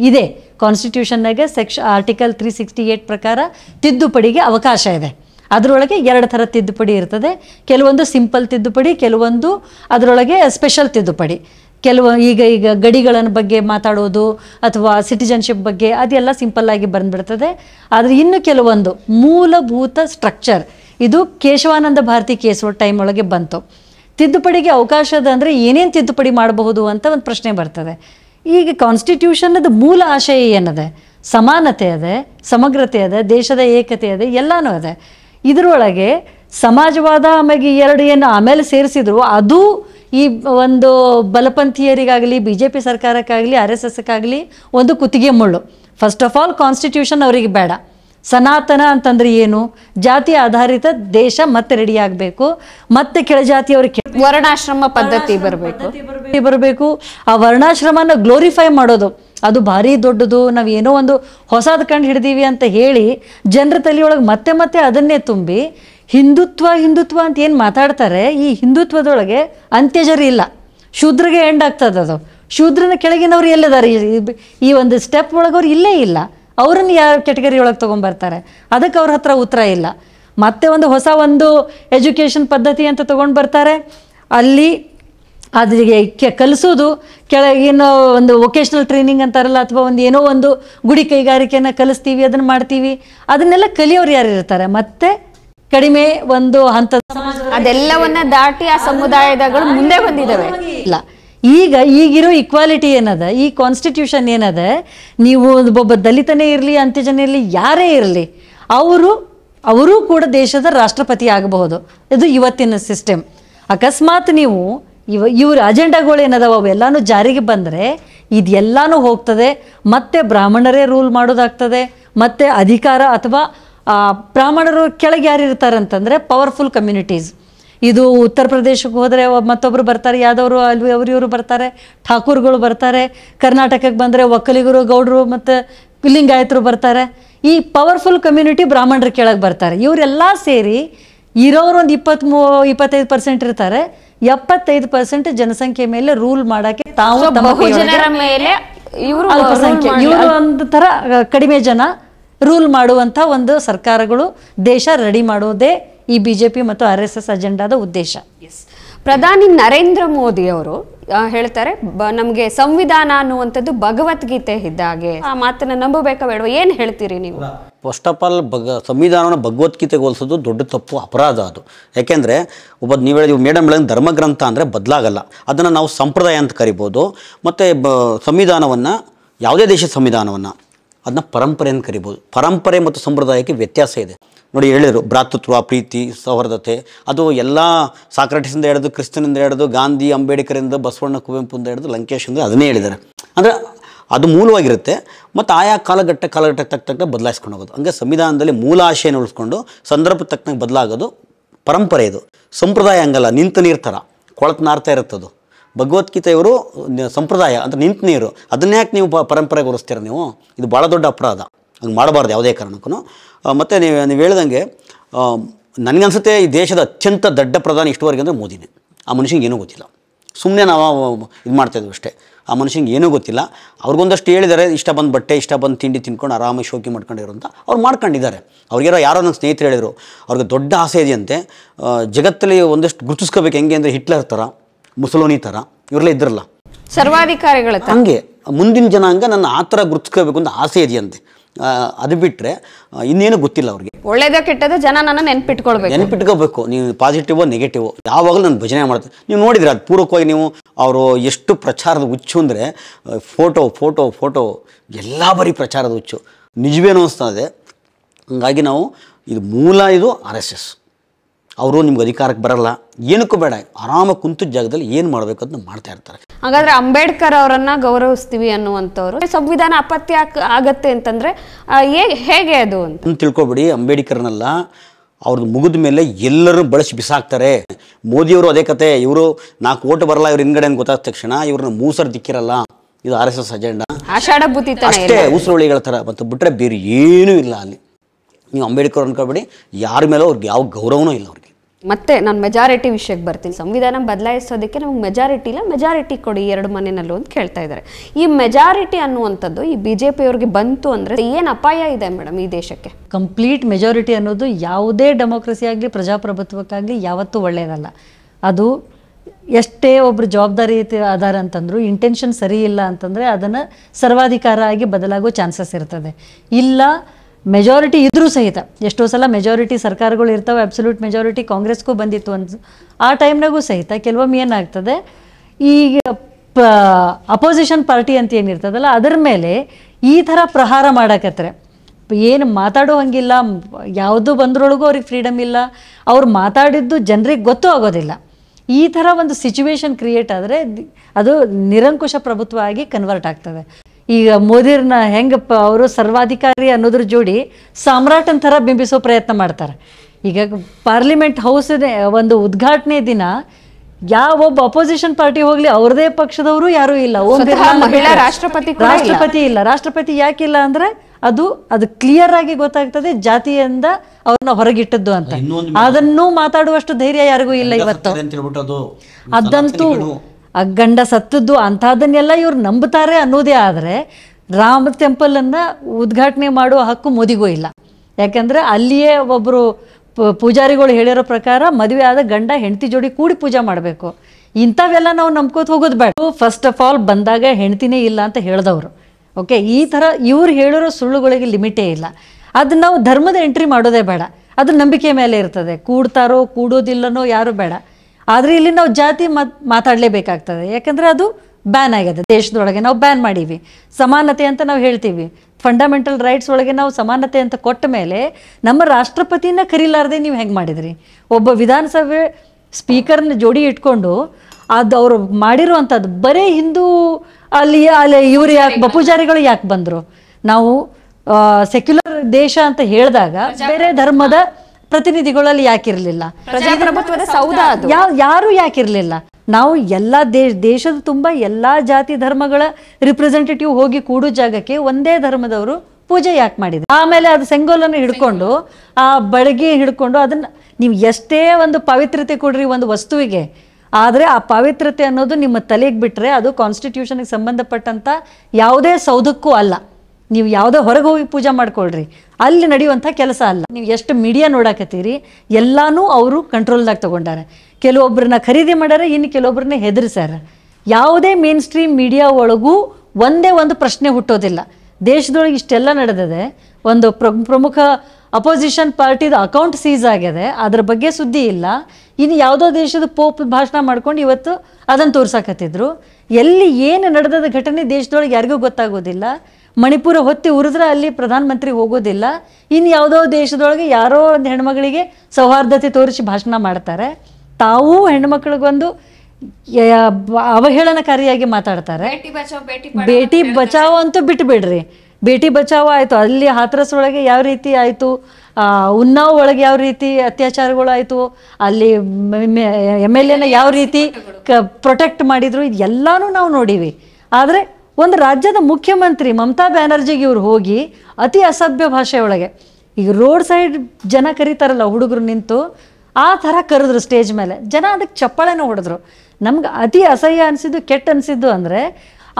ಇದೆ. ಕಾನ್ಸ್ಟಿಟ್ಯೂಷನ್ನಾಗೆ ಸೆಕ್ಷ ಆರ್ಟಿಕಲ್ ತ್ರೀ ಸಿಕ್ಸ್ಟಿ ಏಯ್ಟ್ ಪ್ರಕಾರ ತಿದ್ದುಪಡಿಗೆ ಅವಕಾಶ ಇದೆ. ಅದರೊಳಗೆ ಎರಡು ಥರ ತಿದ್ದುಪಡಿ ಇರ್ತದೆ. ಕೆಲವೊಂದು ಸಿಂಪಲ್ ತಿದ್ದುಪಡಿ, ಕೆಲವೊಂದು ಅದರೊಳಗೆ ಸ್ಪೆಷಲ್ ತಿದ್ದುಪಡಿ. ಕೆಲವು ಈಗ ಈಗ ಗಡಿಗಳ ಬಗ್ಗೆ ಮಾತಾಡೋದು ಅಥವಾ ಸಿಟಿಜನ್ಶಿಪ್ ಬಗ್ಗೆ ಅದೆಲ್ಲ ಸಿಂಪಲ್ ಆಗಿ ಬಂದ್ಬಿಡ್ತದೆ. ಆದರೆ ಇನ್ನು ಕೆಲವೊಂದು ಮೂಲಭೂತ ಸ್ಟ್ರಕ್ಚರ್ ಇದು ಕೇಶವಾನಂದ ಭಾರತಿ ಕೇಸ್ ಟೈಮ್ ಒಳಗೆ ಬಂತು. ತಿದ್ದುಪಡಿಗೆ ಅವಕಾಶ ಅದ ಅಂದರೆ ಏನೇನು ತಿದ್ದುಪಡಿ ಮಾಡಬಹುದು ಅಂತ ಒಂದು ಪ್ರಶ್ನೆ ಬರ್ತದೆ. ಈಗ ಕಾನ್ಸ್ಟಿಟ್ಯೂಷನ್ದ ಮೂಲ ಆಶಯ ಏನದೆ? ಸಮಾನತೆ ಅದೆ, ಸಮಗ್ರತೆ ಅದೆ, ದೇಶದ ಏಕತೆ ಅದೆ, ಎಲ್ಲನೂ ಅದೆ. ಇದರೊಳಗೆ ಸಮಾಜವಾದ ಆಮೇಲೆ ಎರಡು ಏನು ಆಮೇಲೆ ಸೇರಿಸಿದ್ರು, ಅದು ಈ ಒಂದು ಬಲಪಂಥೀಯರಿಗಾಗಲಿ ಬಿ ಜೆ ಪಿ ಸರ್ಕಾರಕ್ಕಾಗಲಿ ಆರ್ ಎಸ್ ಎಸ್ಗಾಗಲಿ ಒಂದು ಕುತ್ತಿಗೆ ಮುಳ್ಳು. ಫಸ್ಟ್ ಆಫ್ ಆಲ್ ಕಾನ್ಸ್ಟಿಟ್ಯೂಷನ್ ಅವರಿಗೆ ಬೇಡ. ಸನಾತನ ಅಂತಂದ್ರೆ ಏನು? ಜಾತಿ ಆಧಾರಿತ ದೇಶ ಮತ್ತೆ ರೆಡಿ ಆಗಬೇಕು. ಮತ್ತೆ ಕೆಳಜಾತಿಯವರು ವರ್ಣಾಶ್ರಮ ಪದ್ಧತಿ ಬರಬೇಕು. ಬರಬೇಕು. ಆ ವರ್ಣಾಶ್ರಮನ ಗ್ಲೋರಿಫೈ ಮಾಡೋದು. ಅದು ಭಾರಿ ದೊಡ್ಡದು. ನಾವು ಏನೋ ಒಂದು ಹೊಸದು ಕಂಡು ಹಿಡಿದೀವಿ ಅಂತ ಹೇಳಿ ಜನರ ತಲೆಯೊಳಗೆ ಮತ್ತೆ ಮತ್ತೆ ಅದನ್ನೇ ತುಂಬಿ ಹಿಂದುತ್ವ ಹಿಂದುತ್ವ ಅಂತ ಏನು ಮಾತಾಡ್ತಾರೆ, ಈ ಹಿಂದುತ್ವದೊಳಗೆ ಅಂತ್ಯಜರಿ ಇಲ್ಲ. ಶೂದ್ರಿಗೆ ಎಂಡ್ ಆಗ್ತದೆ ಅದು. ಶೂದ್ರನ ಕೆಳಗಿನವ್ರು ಎಲ್ಲಿದ್ದಾರೆ? ಈ- ಒಂದು ಸ್ಟೆಪ್ ಒಳಗೆ ಅವ್ರು ಇಲ್ಲೇ ಇಲ್ಲ. ಅವ್ರನ್ನ ಯಾವ ಕೆಟಗರಿ ಒಳಗೆ ತೊಗೊಂಬರ್ತಾರೆ? ಅದಕ್ಕೆ ಅವ್ರ ಹತ್ರ ಉತ್ತರ ಇಲ್ಲ. ಮತ್ತೆ ಒಂದು ಹೊಸ ಒಂದು ಎಜುಕೇಷನ್ ಪದ್ಧತಿ ಅಂತ ತೊಗೊಂಡು ಬರ್ತಾರೆ. ಅಲ್ಲಿ ಅದ್ರಿಗೆ ಕೆ, ಕಲಿಸೋದು. ಕೆಳಗಿನ ಒಂದು ವೊಕೇಶ್ನಲ್ ಟ್ರೈನಿಂಗ್ ಅಂತಾರಲ್ಲ, ಅಥವಾ ಒಂದು ಏನೋ ಒಂದು ಗುಡಿ ಕೈಗಾರಿಕೆಯನ್ನು ಕಲಿಸ್ತೀವಿ, ಅದನ್ನು ಮಾಡ್ತೀವಿ. ಅದನ್ನೆಲ್ಲ ಕಲಿಯೋರು ಯಾರು ಇರ್ತಾರೆ? ಮತ್ತೆ ಕಡಿಮೆ ಒಂದು ಹಂತ ಅದೆಲ್ಲವನ್ನ ದಾಟಿ ಆ ಸಮುದಾಯದಗಳು ಮುಂದೆ ಬಂದಿದ್ದಾವೆ. ಇಲ್ಲ. ಈಗ ಈಗಿರೋ ಇಕ್ವಾಲಿಟಿ ಏನದ? ಈ ಕಾನ್ಸ್ಟಿಟ್ಯೂಷನ್ ಏನದ? ನೀವು ಒಬ್ಬ ದಲಿತನೇ ಇರಲಿ ಅಂತ್ಯಜನ ಇರಲಿ ಯಾರೇ ಇರಲಿ ಅವರು ಅವರೂ ಕೂಡ ದೇಶದ ರಾಷ್ಟ್ರಪತಿ ಆಗಬಹುದು. ಇದು ಇವತ್ತಿನ ಸಿಸ್ಟಮ್ ಅಕಸ್ಮಾತ್ ನೀವು ಇವ ಇವ್ರ ಅಜೆಂಡಾಗಳು ಏನದಾವ? ಅವೆಲ್ಲಾನು ಜಾರಿಗೆ ಬಂದರೆ ಇದೆಲ್ಲಾನು ಹೋಗ್ತದೆ. ಮತ್ತೆ ಬ್ರಾಹ್ಮಣರೇ ರೂಲ್ ಮಾಡೋದಾಗ್ತದೆ. ಮತ್ತೆ ಅಧಿಕಾರ ಅಥವಾ ಬ್ರಾಹ್ಮಣರು ಕೆಳಗೆ ಯಾರು ಇರ್ತಾರೆ ಅಂತಂದರೆ ಪವರ್ಫುಲ್ ಕಮ್ಯುನಿಟೀಸ್ ಇದು ಉತ್ತರ ಪ್ರದೇಶಕ್ಕೆ ಹೋದರೆ ಮತ್ತೊಬ್ಬರು ಬರ್ತಾರೆ ಯಾದವರು ಅಲ್ಲಿ ಅವರು ಇವರು ಬರ್ತಾರೆ ಠಾಕೂರ್ಗಳು ಬರ್ತಾರೆ ಕರ್ನಾಟಕಕ್ಕೆ ಬಂದರೆ ಒಕ್ಕಲಿಗರು ಗೌಡರು ಮತ್ತು ಲಿಂಗಾಯತರು ಬರ್ತಾರೆ. ಈ ಪವರ್ಫುಲ್ ಕಮ್ಯುನಿಟಿ ಬ್ರಾಹ್ಮಣರ ಕೆಳಗೆ ಬರ್ತಾರೆ. ಇವರೆಲ್ಲ ಸೇರಿ ಇರೋರು ಒಂದು ಇಪ್ಪತ್ತ್ಮೂ ಇಪ್ಪತ್ತೈದು ಪರ್ಸೆಂಟ್ ಇರ್ತಾರೆ. ಎಪ್ಪತ್ತೈದು ಪರ್ಸೆಂಟ್ ಜನಸಂಖ್ಯೆ ಮೇಲೆ ರೂಲ್ ಮಾಡೋಕ್ಕೆ ತಾವು ಬಹುಜನರ ಮೇಲೆ ಇವರು ಇವರು ಒಂದು ಥರ ಕಡಿಮೆ ಜನ. ರೂಲ್ ಮಾಡುವಂಥ ಒಂದು ಸರ್ಕಾರಗಳು ದೇಶ ರೆಡಿ ಮಾಡೋದೇ ಈ ಬಿ ಜೆ ಪಿ ಮತ್ತು ಆರ್ ಎಸ್ ಎಸ್ ಅಜೆಂಡಾದ ಉದ್ದೇಶ. ಪ್ರಧಾನಿ ನರೇಂದ್ರ ಮೋದಿ ಅವರು ಹೇಳ್ತಾರೆ ನಮಗೆ ನಮ್ಗೆ ಸಂವಿಧಾನ ಅನ್ನುವಂಥದ್ದು ಭಗವದ್ಗೀತೆ ಇದ್ದಾಗೆ ಆ ಮಾತನ್ನ ನಂಬಬೇಕಾ ಬೇಡವಾ? ಏನು ಹೇಳ್ತೀರಿ ನೀವು? ಫಸ್ಟ್ ಆಫ್ ಆಲ್ ಭಗ ಸಂವಿಧಾನವನ್ನು ಭಗವದ್ಗೀತೆಗೆ ಹೋಲಿಸೋದು ದೊಡ್ಡ ತಪ್ಪು ಅಪರಾಧ ಅದು. ಯಾಕೆಂದರೆ ಒಬ್ಬ ನೀವು ಹೇಳಿದ ಮೇಡಮ್ ಹೇಳಿದ ಧರ್ಮಗ್ರಂಥ ಅಂದರೆ ಬದಲಾಗಲ್ಲ. ಅದನ್ನು ನಾವು ಸಂಪ್ರದಾಯ ಅಂತ ಕರಿಬೋದು. ಮತ್ತು ಬ ಸಂವಿಧಾನವನ್ನು ಯಾವುದೇ ದೇಶದ ಸಂವಿಧಾನವನ್ನು ಅದನ್ನ ಪರಂಪರೆ ಅಂತ ಕರಿಬೋದು. ಪರಂಪರೆ ಮತ್ತು ಸಂಪ್ರದಾಯಕ್ಕೆ ವ್ಯತ್ಯಾಸ ಇದೆ. ನೋಡಿ ಹೇಳಿದರು, ಭ್ರಾತೃತ್ವ, ಪ್ರೀತಿ, ಸೌಹಾರ್ದತೆ, ಅದು ಎಲ್ಲ ಸಾಕ್ರಟಿಸಿಂದ ಹಿಡಿದು ಕ್ರಿಸ್ತನಿಂದ ಹಿಡಿದು ಗಾಂಧಿ, ಅಂಬೇಡ್ಕರಿಂದ, ಬಸವಣ್ಣ ಕುವೆಂಪುಂದ ಹಿಡಿದು ಲಂಕೇಶಿಂದ ಅದನ್ನೇ ಹೇಳಿದ್ದಾರೆ. ಅಂದರೆ ಅದು ಮೂಲವಾಗಿರುತ್ತೆ, ಮತ್ತು ಆಯಾ ಕಾಲಘಟ್ಟ ಕಾಲಘಟ್ಟಕ್ಕೆ ತಕ್ಕ ತಕ್ಕ ಬದಲಾಯಿಸ್ಕೊಂಡು ಹೋಗೋದು. ಹಂಗೆ ಸಂವಿಧಾನದಲ್ಲಿ ಮೂಲ ಆಶಯನ ಉಳಿಸ್ಕೊಂಡು ಸಂದರ್ಭ ತಕ್ಕಂಗೆ ಬದಲಾಗೋದು ಪರಂಪರೆ ಇದು. ಸಂಪ್ರದಾಯ ಹಂಗಲ್ಲ, ನಿಂತ ನೀರು ಥರ ಕೊಳತು ನಾರ್ತಾ ಇರುತ್ತದು. ಭಗವದ್ಗೀತೆಯವರು ಸಂಪ್ರದಾಯ ಅಂದರೆ ನಿಂತ ನೀರು ಅದನ್ನೇ ಯಾಕೆ ನೀವು ಪರಂಪರೆಗೆ ಹೊರಿಸ್ತೀರ ನೀವು? ಇದು ಭಾಳ ದೊಡ್ಡ ಅಪರಾಧ. ಹಂಗೆ ಮಾಡಬಾರ್ದು ಯಾವುದೇ ಕಾರಣಕ್ಕೂ ಮತ್ತು ನೀವು ನೀವು ಹೇಳ್ದಂಗೆ ನನಗನ್ಸುತ್ತೆ ಈ ದೇಶದ ಅತ್ಯಂತ ದೊಡ್ಡ ಪ್ರಧಾನಿ ಇಷ್ಟುವರೆಗೆ ಅಂದರೆ ಮೋದಿನೇ. ಆ ಮನುಷ್ಯಂಗೆ ಏನೂ ಗೊತ್ತಿಲ್ಲ. ಸುಮ್ಮನೆ ನಾವು ಇದು ಮಾಡ್ತಾಯಿದ್ವಿ ಅಷ್ಟೇ. ಆ ಮನುಷ್ಯಂಗೆ ಏನೂ ಗೊತ್ತಿಲ್ಲ. ಅವ್ರಿಗೊಂದಷ್ಟು ಹೇಳಿದ್ದಾರೆ ಇಷ್ಟ ಬಂದು ಬಟ್ಟೆ, ಇಷ್ಟ ಬಂದು ತಿಂಡಿ ತಿನ್ಕೊಂಡು ಆರಾಮಾಗಿ ಶೋಕಿ ಮಾಡ್ಕೊಂಡಿರೋ ಅಂತ ಅವ್ರು ಮಾಡ್ಕೊಂಡಿದ್ದಾರೆ. ಅವ್ರಿಗಿರೋ ಯಾರೋ ನನ್ನ ಸ್ನೇಹಿತರು ಹೇಳಿದರು, ಅವ್ರಿಗೆ ದೊಡ್ಡ ಆಸೆ ಇದೆಯಂತೆ. ಜಗತ್ತಲ್ಲಿ ಒಂದಷ್ಟು ಗುರುತಿಸ್ಕೋಬೇಕು ಹೆಂಗೆ ಅಂದರೆ ಹಿಟ್ಲರ್ ಥರ ಮುಸಲೋನಿ ಥರ ಇವರೆಲ್ಲ ಇದ್ರಲ್ಲ. ಸರ್ವಾಧಿಕಾರಿಗಳ ಹಂಗೆ ಮುಂದಿನ ಜನಾಂಗ ನನ್ನ ಆ ಥರ ಗುರುತಿಸ್ಕೋಬೇಕು ಅಂತ ಆಸೆ ಇದೆಯಂತೆ ಅದು ಬಿಟ್ಟರೆ ಇನ್ನೇನು ಗೊತ್ತಿಲ್ಲ ಅವ್ರಿಗೆ. ಒಳ್ಳೇದ ಕೆಟ್ಟದ ಜನ ನನ್ನ ನೆನ್ಪಿಟ್ಕೊಳ್ಬೇಕು. ನೆನ್ಪಿಟ್ಕೋಬೇಕು ನೀವು ಪಾಸಿಟಿವ್ ನೆಗೆಟಿವ್ ಯಾವಾಗಲೂ ನಾನು ಭಜನೆ ಮಾಡ್ತೀನಿ. ನೀವು ನೋಡಿದ್ರೆ ಅದು ಪೂರ್ವಕವಾಗಿ ನೀವು ಅವರು ಎಷ್ಟು ಪ್ರಚಾರದ ಹುಚ್ಚು ಅಂದರೆ ಫೋಟೋ ಫೋಟೋ ಫೋಟೋ ಎಲ್ಲ ಬರೀ ಪ್ರಚಾರದ ಹುಚ್ಚು. ನಿಜವೇನು ಅನಿಸ್ತದೆ ಹಂಗಾಗಿ ನಾವು ಇದು ಮೂಲ ಇದು ಆರ್ ಎಸ್ ಎಸ್ ಅವರು ನಿಮ್ಗೆ ಅಧಿಕಾರಕ್ಕೆ ಬರಲ್ಲ. ಏನಕ್ಕೂ ಬೇಡ. ಆರಾಮ ಕುಂತ ಜಾಗದಲ್ಲಿ ಏನು ಮಾಡಬೇಕು ಅಂತ ಮಾಡ್ತಾ ಇರ್ತಾರೆ. ಹಾಗಾದ್ರೆ ಅಂಬೇಡ್ಕರ್ ಅವರನ್ನ ಗೌರವಿಸ್ತೀವಿ ಅನ್ನುವಂಥವ್ರು. ಸಂವಿಧಾನ ಅಪತ್ಯ ಆಗ್- ಆಗತ್ತೆ ಅಂತಂದ್ರೆ ಹೇಗೆ ಅದು ಅಂತ? ತಿಳ್ಕೊಬಿಡಿ. ಅಂಬೇಡ್ಕರ್ನೆಲ್ಲ ಅವ್ರದ್ದು ಮುಗಿದ ಮೇಲೆ ಎಲ್ಲರೂ ಬಳಸಿ ಬಿಸಾಕ್ತಾರೆ. ಮೋದಿಯವರು ಅದೇ ಕತೆ. ಇವರು ನಾಲ್ಕು ಓಟ್ ಬರಲ್ಲ ಇವ್ರ ಹಿಂದ್ಗಡೆ ಅಂತ ಗೊತ್ತಾದ ತಕ್ಷಣ ಇವ್ರನ್ನ ಮೂಸರ್ ದಿಕ್ಕಿರಲ್ಲ. ಇದು ಆರ್ ಎಸ್ ಎಸ್ ಅಜೆಂಡಾ. ಅಷ್ಟೇ ಉಸಿರುಳಿಗಳ ಥರ. ಮತ್ತು ಬಿಟ್ಟರೆ ಬೇರೆ ಏನೂ ಇಲ್ಲ ಅಲ್ಲಿ. ನೀವು ಅಂಬೇಡ್ಕರ್ ಅನ್ಕೊಬೇಡಿ. ಯಾರ ಮೇಲೆ ಅವ್ರಿಗೆ ಯಾವ ಗೌರವನೂ ಇಲ್ಲ ಅವ್ರಿಗೆ. ಮತ್ತೆ ನಾನು ಮೆಜಾರಿಟಿ ವಿಷಯಕ್ಕೆ ಬರ್ತೀನಿ. ಸಂವಿಧಾನ ಬದಲಾಯಿಸೋದಕ್ಕೆ ನಮ್ಗೆ ಮೆಜಾರಿಟಿ ಇಲ್ಲ ಮೆಜಾರಿಟಿ ಕೊಡಿ ಎರಡು ಮನೆಯಲ್ಲೂ ಅಂತ ಕೇಳ್ತಾ ಇದ್ದಾರೆ ಈ ಮೆಜಾರಿಟಿ ಅನ್ನುವಂಥದ್ದು ಈ ಬಿ ಜೆ ಪಿಯವ್ರಿಗೆ ಬಂತು ಅಂದರೆ ಏನು ಅಪಾಯ ಇದೆ ಮೇಡಮ್ ಈ ದೇಶಕ್ಕೆ? ಕಂಪ್ಲೀಟ್ ಮೆಜಾರಿಟಿ ಅನ್ನೋದು ಯಾವುದೇ ಡೆಮೋಕ್ರಸಿ ಆಗಲಿ, ಪ್ರಜಾಪ್ರಭುತ್ವಕ್ಕಾಗಲಿ ಯಾವತ್ತೂ ಒಳ್ಳೆಯದಲ್ಲ ಅದು ಎಷ್ಟೇ ಒಬ್ರು ಜವಾಬ್ದಾರಿ ಅದಾರ ಅಂತಂದ್ರು ಇಂಟೆನ್ಷನ್ ಸರಿ ಇಲ್ಲ ಅಂತಂದರೆ ಅದನ್ನು ಸರ್ವಾಧಿಕಾರ ಆಗಿ ಬದಲಾಗೋ ಚಾನ್ಸಸ್ ಇರ್ತದೆ. ಇಲ್ಲ ಮೆಜಾರಿಟಿ ಇದ್ರೂ ಸಹಿತ, ಎಷ್ಟೋ ಸಲ ಮೆಜಾರಿಟಿ ಸರ್ಕಾರಗಳು ಇರ್ತಾವೆ ಅಬ್ಸಲ್ಯೂಟ್ ಮೆಜಾರಿಟಿ ಕಾಂಗ್ರೆಸ್ಗೂ ಬಂದಿತ್ತು ಅಂತ. ಆ ಟೈಮ್ನಾಗೂ ಸಹಿತ ಕೆಲವೊಮ್ಮೆ ಏನಾಗ್ತದೆ ಈಗ ಪ ಅಪೋಸಿಷನ್ ಪಾರ್ಟಿ ಅಂತ ಏನಿರ್ತದಲ್ಲ, ಅದರ ಮೇಲೆ ಈ ಥರ ಪ್ರಹಾರ ಮಾಡಕತ್ತರೆ ಏನು ಮಾತಾಡೋ ಹಂಗಿಲ್ಲ, ಯಾವುದು ಬಂದ್ರೊಳಗೂ ಅವ್ರಿಗೆ ಫ್ರೀಡಮ್ ಇಲ್ಲ, ಅವ್ರು ಮಾತಾಡಿದ್ದು ಜನರಿಗೆ ಗೊತ್ತೂ ಆಗೋದಿಲ್ಲ. ಈ ಥರ ಒಂದು ಸಿಚುವೇಶನ್ ಕ್ರಿಯೇಟ್ ಆದರೆ, ಅದು ನಿರಂಕುಶ ಪ್ರಭುತ್ವ ಆಗಿ ಕನ್ವರ್ಟ್ ಆಗ್ತದೆ. ಈಗ ಮೋದಿರ್ನ ಹೆಂಗಪ್ಪ ಅವರು ಸರ್ವಾಧಿಕಾರಿ ಅನ್ನೋದ್ರ ಜೋಡಿ ಸಾಮ್ರಾಟನ ಥರ ಬಿಂಬಿಸೋ ಪ್ರಯತ್ನ ಮಾಡ್ತಾರೆ. ಈಗ ಪಾರ್ಲಿಮೆಂಟ್ ಹೌಸ್ ಒಂದು ಉದ್ಘಾಟನೆ ದಿನ ಯಾವ ಒಬ್ಬ ಅಪೋಸಿಷನ್ ಪಾರ್ಟಿ ಹೋಗ್ಲಿ ಅವ್ರದೇ ಪಕ್ಷದವರು ಯಾರು ಇಲ್ಲ. ರಾಷ್ಟ್ರಪತಿ ರಾಷ್ಟ್ರಪತಿ ಇಲ್ಲ. ರಾಷ್ಟ್ರಪತಿ ಯಾಕಿಲ್ಲ ಅಂದ್ರೆ ಅದು ಅದು ಕ್ಲಿಯರ್ ಆಗಿ ಗೊತ್ತಾಗ್ತದೆ ಜಾತಿಯಿಂದ ಅವ್ರನ್ನ ಹೊರಗಿಟ್ಟದ್ದು ಅಂತ. ಅದನ್ನು ಮಾತಾಡುವಷ್ಟು ಧೈರ್ಯ ಯಾರಿಗೂ ಇಲ್ಲ ಇವತ್ತು. ಅದಂತೂ ಆ ಗಂಡ ಸತ್ತದ್ದು ಅಂಥದ್ದನ್ನೆಲ್ಲ ಇವ್ರು ನಂಬುತ್ತಾರೆ ಅನ್ನೋದೇ ಆದರೆ ರಾಮ ಟೆಂಪಲನ್ನು ಉದ್ಘಾಟನೆ ಮಾಡುವ ಹಕ್ಕು ಮೋದಿಗೂ ಇಲ್ಲ. ಯಾಕೆಂದರೆ ಅಲ್ಲಿಯೇ ಒಬ್ಬರು ಪೂಜಾರಿಗಳು ಹೇಳಿರೋ ಪ್ರಕಾರ ಮದುವೆ ಆದ ಗಂಡ ಹೆಂಡತಿ ಜೋಡಿ ಕೂಡಿ ಪೂಜೆ ಮಾಡಬೇಕು. ಇಂಥವೆಲ್ಲ ನಾವು ನಂಬ್ಕೋತ ಹೋಗೋದು ಬೇಡ. ಫಸ್ಟ್ ಆಫ್ ಆಲ್ ಬಂದಾಗ ಹೆಂಡ್ತಿನೇ ಇಲ್ಲ ಅಂತ ಹೇಳಿದವರು. ಓಕೆ ಈ ಥರ ಇವ್ರು ಹೇಳಿರೋ ಸುಳ್ಳುಗಳಿಗೆ ಲಿಮಿಟೇ ಇಲ್ಲ. ಅದು ನಾವು ಧರ್ಮದ ಎಂಟ್ರಿ ಮಾಡೋದೇ ಬೇಡ. ಅದು ನಂಬಿಕೆ ಮೇಲೆ ಇರ್ತದೆ. ಕೂಡ್ತಾರೋ, ಕೂಡೋದಿಲ್ಲನೋ ಯಾರು ಬೇಡ. ಆದರೆ ಇಲ್ಲಿ ನಾವು ಜಾತಿ ಮತ್ ಮಾತಾಡಲೇಬೇಕಾಗ್ತದೆ. ಯಾಕಂದರೆ ಅದು ಬ್ಯಾನ್ ಆಗಿದೆ. ದೇಶದೊಳಗೆ ನಾವು ಬ್ಯಾನ್ ಮಾಡೀವಿ. ಸಮಾನತೆ ಅಂತ ನಾವು ಹೇಳ್ತೀವಿ. ಫಂಡಮೆಂಟಲ್ ರೈಟ್ಸ್ ಒಳಗೆ ನಾವು ಸಮಾನತೆ ಅಂತ ಕೊಟ್ಟ ಮೇಲೆ ನಮ್ಮ ರಾಷ್ಟ್ರಪತಿನ ಕರೀಲಾರ್ದೆ ನೀವು ಹೆಂಗೆ ಮಾಡಿದ್ರಿ? ಒಬ್ಬ ವಿಧಾನಸಭೆ ಸ್ಪೀಕರ್ನ ಜೋಡಿ ಇಟ್ಕೊಂಡು ಅದು ಅವರು ಮಾಡಿರುವಂಥದ್ದು ಬರೀ ಹಿಂದೂ ಅಲ್ಲಿ ಅಲ್ಲಿ ಇವರು ಯಾಕೆ ಬಪೂಜಾರಿಗಳು ಯಾಕೆ ಬಂದರು? ನಾವು ಸೆಕ್ಯುಲರ್ ದೇಶ ಅಂತ ಹೇಳಿದಾಗ ಬೇರೆ ಧರ್ಮದ ಪ್ರತಿನಿಧಿಗಳಲ್ಲಿ ಯಾಕಿರಲಿಲ್ಲ? ಪ್ರಜಾಪ್ರಭುತ್ವದ ಸೌಧ ಅದು. ಯಾವ ಯಾರು ಯಾಕಿರಲಿಲ್ಲ. ನಾವು ಎಲ್ಲ ದೇಶ ದೇಶದ ತುಂಬ ಎಲ್ಲ ಜಾತಿ ಧರ್ಮಗಳ ರಿಪ್ರೆಸೆಂಟೇಟಿವ್ ಹೋಗಿ ಕೂಡೋ ಜಾಗಕ್ಕೆ ಒಂದೇ ಧರ್ಮದವರು ಪೂಜೆ ಯಾಕೆ ಮಾಡಿದ್ರು? ಆಮೇಲೆ ಅದು ಸೆಂಗೋಲನ್ನು ಹಿಡ್ಕೊಂಡು ಆ ಬಳಗಿ ಹಿಡ್ಕೊಂಡು ಅದನ್ನ ನೀವು ಎಷ್ಟೇ ಒಂದು ಪವಿತ್ರತೆ ಕೊಡ್ರಿ ಒಂದು ವಸ್ತುವಿಗೆ ಆದರೆ ಆ ಪವಿತ್ರತೆ ಅನ್ನೋದು ನಿಮ್ಮ ತಲೆಗೆ ಬಿಟ್ಟರೆ ಅದು ಕಾನ್ಸ್ಟಿಟ್ಯೂಷನ್ಗೆ ಸಂಬಂಧಪಟ್ಟಂಥ ಯಾವುದೇ ಸೌಧಕ್ಕೂ ಅಲ್ಲ. ನೀವು ಯಾವುದೋ ಹೊರಗೆ ಹೋಗಿ ಪೂಜೆ ಮಾಡ್ಕೊಳ್ರಿ. ಅಲ್ಲಿ ನಡೆಯುವಂಥ ಕೆಲಸ ಅಲ್ಲ. ನೀವು ಎಷ್ಟು ಮೀಡಿಯಾ ನೋಡಾಕತ್ತೀರಿ, ಎಲ್ಲನೂ ಅವರು ಕಂಟ್ರೋಲ್ದಾಗ ತೊಗೊಂಡಾರೆ. ಕೆಲವೊಬ್ಬರನ್ನ ಖರೀದಿ ಮಾಡ್ಯಾರ, ಇನ್ನು ಕೆಲವೊಬ್ಬರನ್ನ ಹೆದರಿಸ್ಯಾರ. ಯಾವುದೇ ಮೇನ್ ಸ್ಟ್ರೀಮ್ ಮೀಡಿಯಾ ಒಳಗೂ ಒಂದೇ ಒಂದು ಪ್ರಶ್ನೆ ಹುಟ್ಟೋದಿಲ್ಲ. ದೇಶದೊಳಗೆ ಇಷ್ಟೆಲ್ಲ ನಡೆದಿದೆ, ಒಂದು ಪ್ರ, ಪ್ರಮುಖ ಅಪೋಸಿಷನ್ ಪಾರ್ಟಿದು ಅಕೌಂಟ್ ಸೀಸ್ ಆಗಿದೆ ಅದ್ರ ಬಗ್ಗೆ ಸುದ್ದಿ ಇಲ್ಲ. ಇನ್ನು ಯಾವುದೋ ದೇಶದ ಪೋಪ್ ಭಾಷಣ ಮಾಡ್ಕೊಂಡು ಇವತ್ತು ಅದನ್ನು ತೋರ್ಸಾಕತ್ತಿದ್ರು. ಎಲ್ಲಿ ಏನು ನಡೆದದ ಘಟನೆ ದೇಶದೊಳಗೆ ಯಾರಿಗೂ ಗೊತ್ತಾಗೋದಿಲ್ಲ. ಮಣಿಪುರ ಹೊತ್ತಿ ಉರಿದ್ರೆ ಅಲ್ಲಿ ಪ್ರಧಾನಮಂತ್ರಿ ಹೋಗೋದಿಲ್ಲ. ಇನ್ನು ಯಾವುದೋ ದೇಶದೊಳಗೆ ಯಾರೋ ಒಂದು ಹೆಣ್ಮಗಳಿಗೆ ಸೌಹಾರ್ದತೆ ತೋರಿಸಿ ಭಾಷಣ ಮಾಡ್ತಾರೆ. ತಾವೂ ಹೆಣ್ಮಕ್ಳಿಗೊಂದು ಅವಹೇಳನಕಾರಿಯಾಗಿ ಮಾತಾಡ್ತಾರೆ. ಬೇಟಿ ಬಚಾವ್ ಅಂತೂ ಬಿಟ್ಬಿಡ್ರಿ. ಬೇಟಿ ಬಚಾವ್ ಆಯಿತು ಅಲ್ಲಿ ಹಾಥರಸ್ ಒಳಗೆ ಯಾವ ರೀತಿ ಆಯಿತು ಉನ್ನಾವ್ ಒಳಗೆ ಯಾವ ರೀತಿ ಅತ್ಯಾಚಾರಗಳು ಆಯಿತು ಅಲ್ಲಿ ಎಂ ಎಲ್ ಎನ ಯಾವ ರೀತಿ ಕ ಪ್ರೊಟೆಕ್ಟ್ ಮಾಡಿದ್ರು ಇದೆಲ್ಲಾನು ನಾವು ನೋಡೀವಿ. ಆದರೆ ಒಂದು ರಾಜ್ಯದ ಮುಖ್ಯಮಂತ್ರಿ ಮಮತಾ ಬ್ಯಾನರ್ಜಿಗೆ ಇವ್ರು ಹೋಗಿ ಅತಿ ಅಸಭ್ಯ ಭಾಷೆ ಒಳಗೆ. ಈಗ ರೋಡ್ ಸೈಡ್ ಜನ ಕರೀತಾರಲ್ಲ ಹುಡುಗರು ನಿಂತು, ಆ ಥರ ಕರೆದ್ರು ಸ್ಟೇಜ್ ಮೇಲೆ. ಜನ ಅದಕ್ಕೆ ಚಪ್ಪಾಳೆನ ಹೊಡೆದ್ರು. ನಮ್ಗೆ ಅತಿ ಅಸಹ್ಯ ಅನಿಸಿದ್ದು, ಕೆಟ್ಟ ಅನಿಸಿದ್ದು ಅಂದರೆ,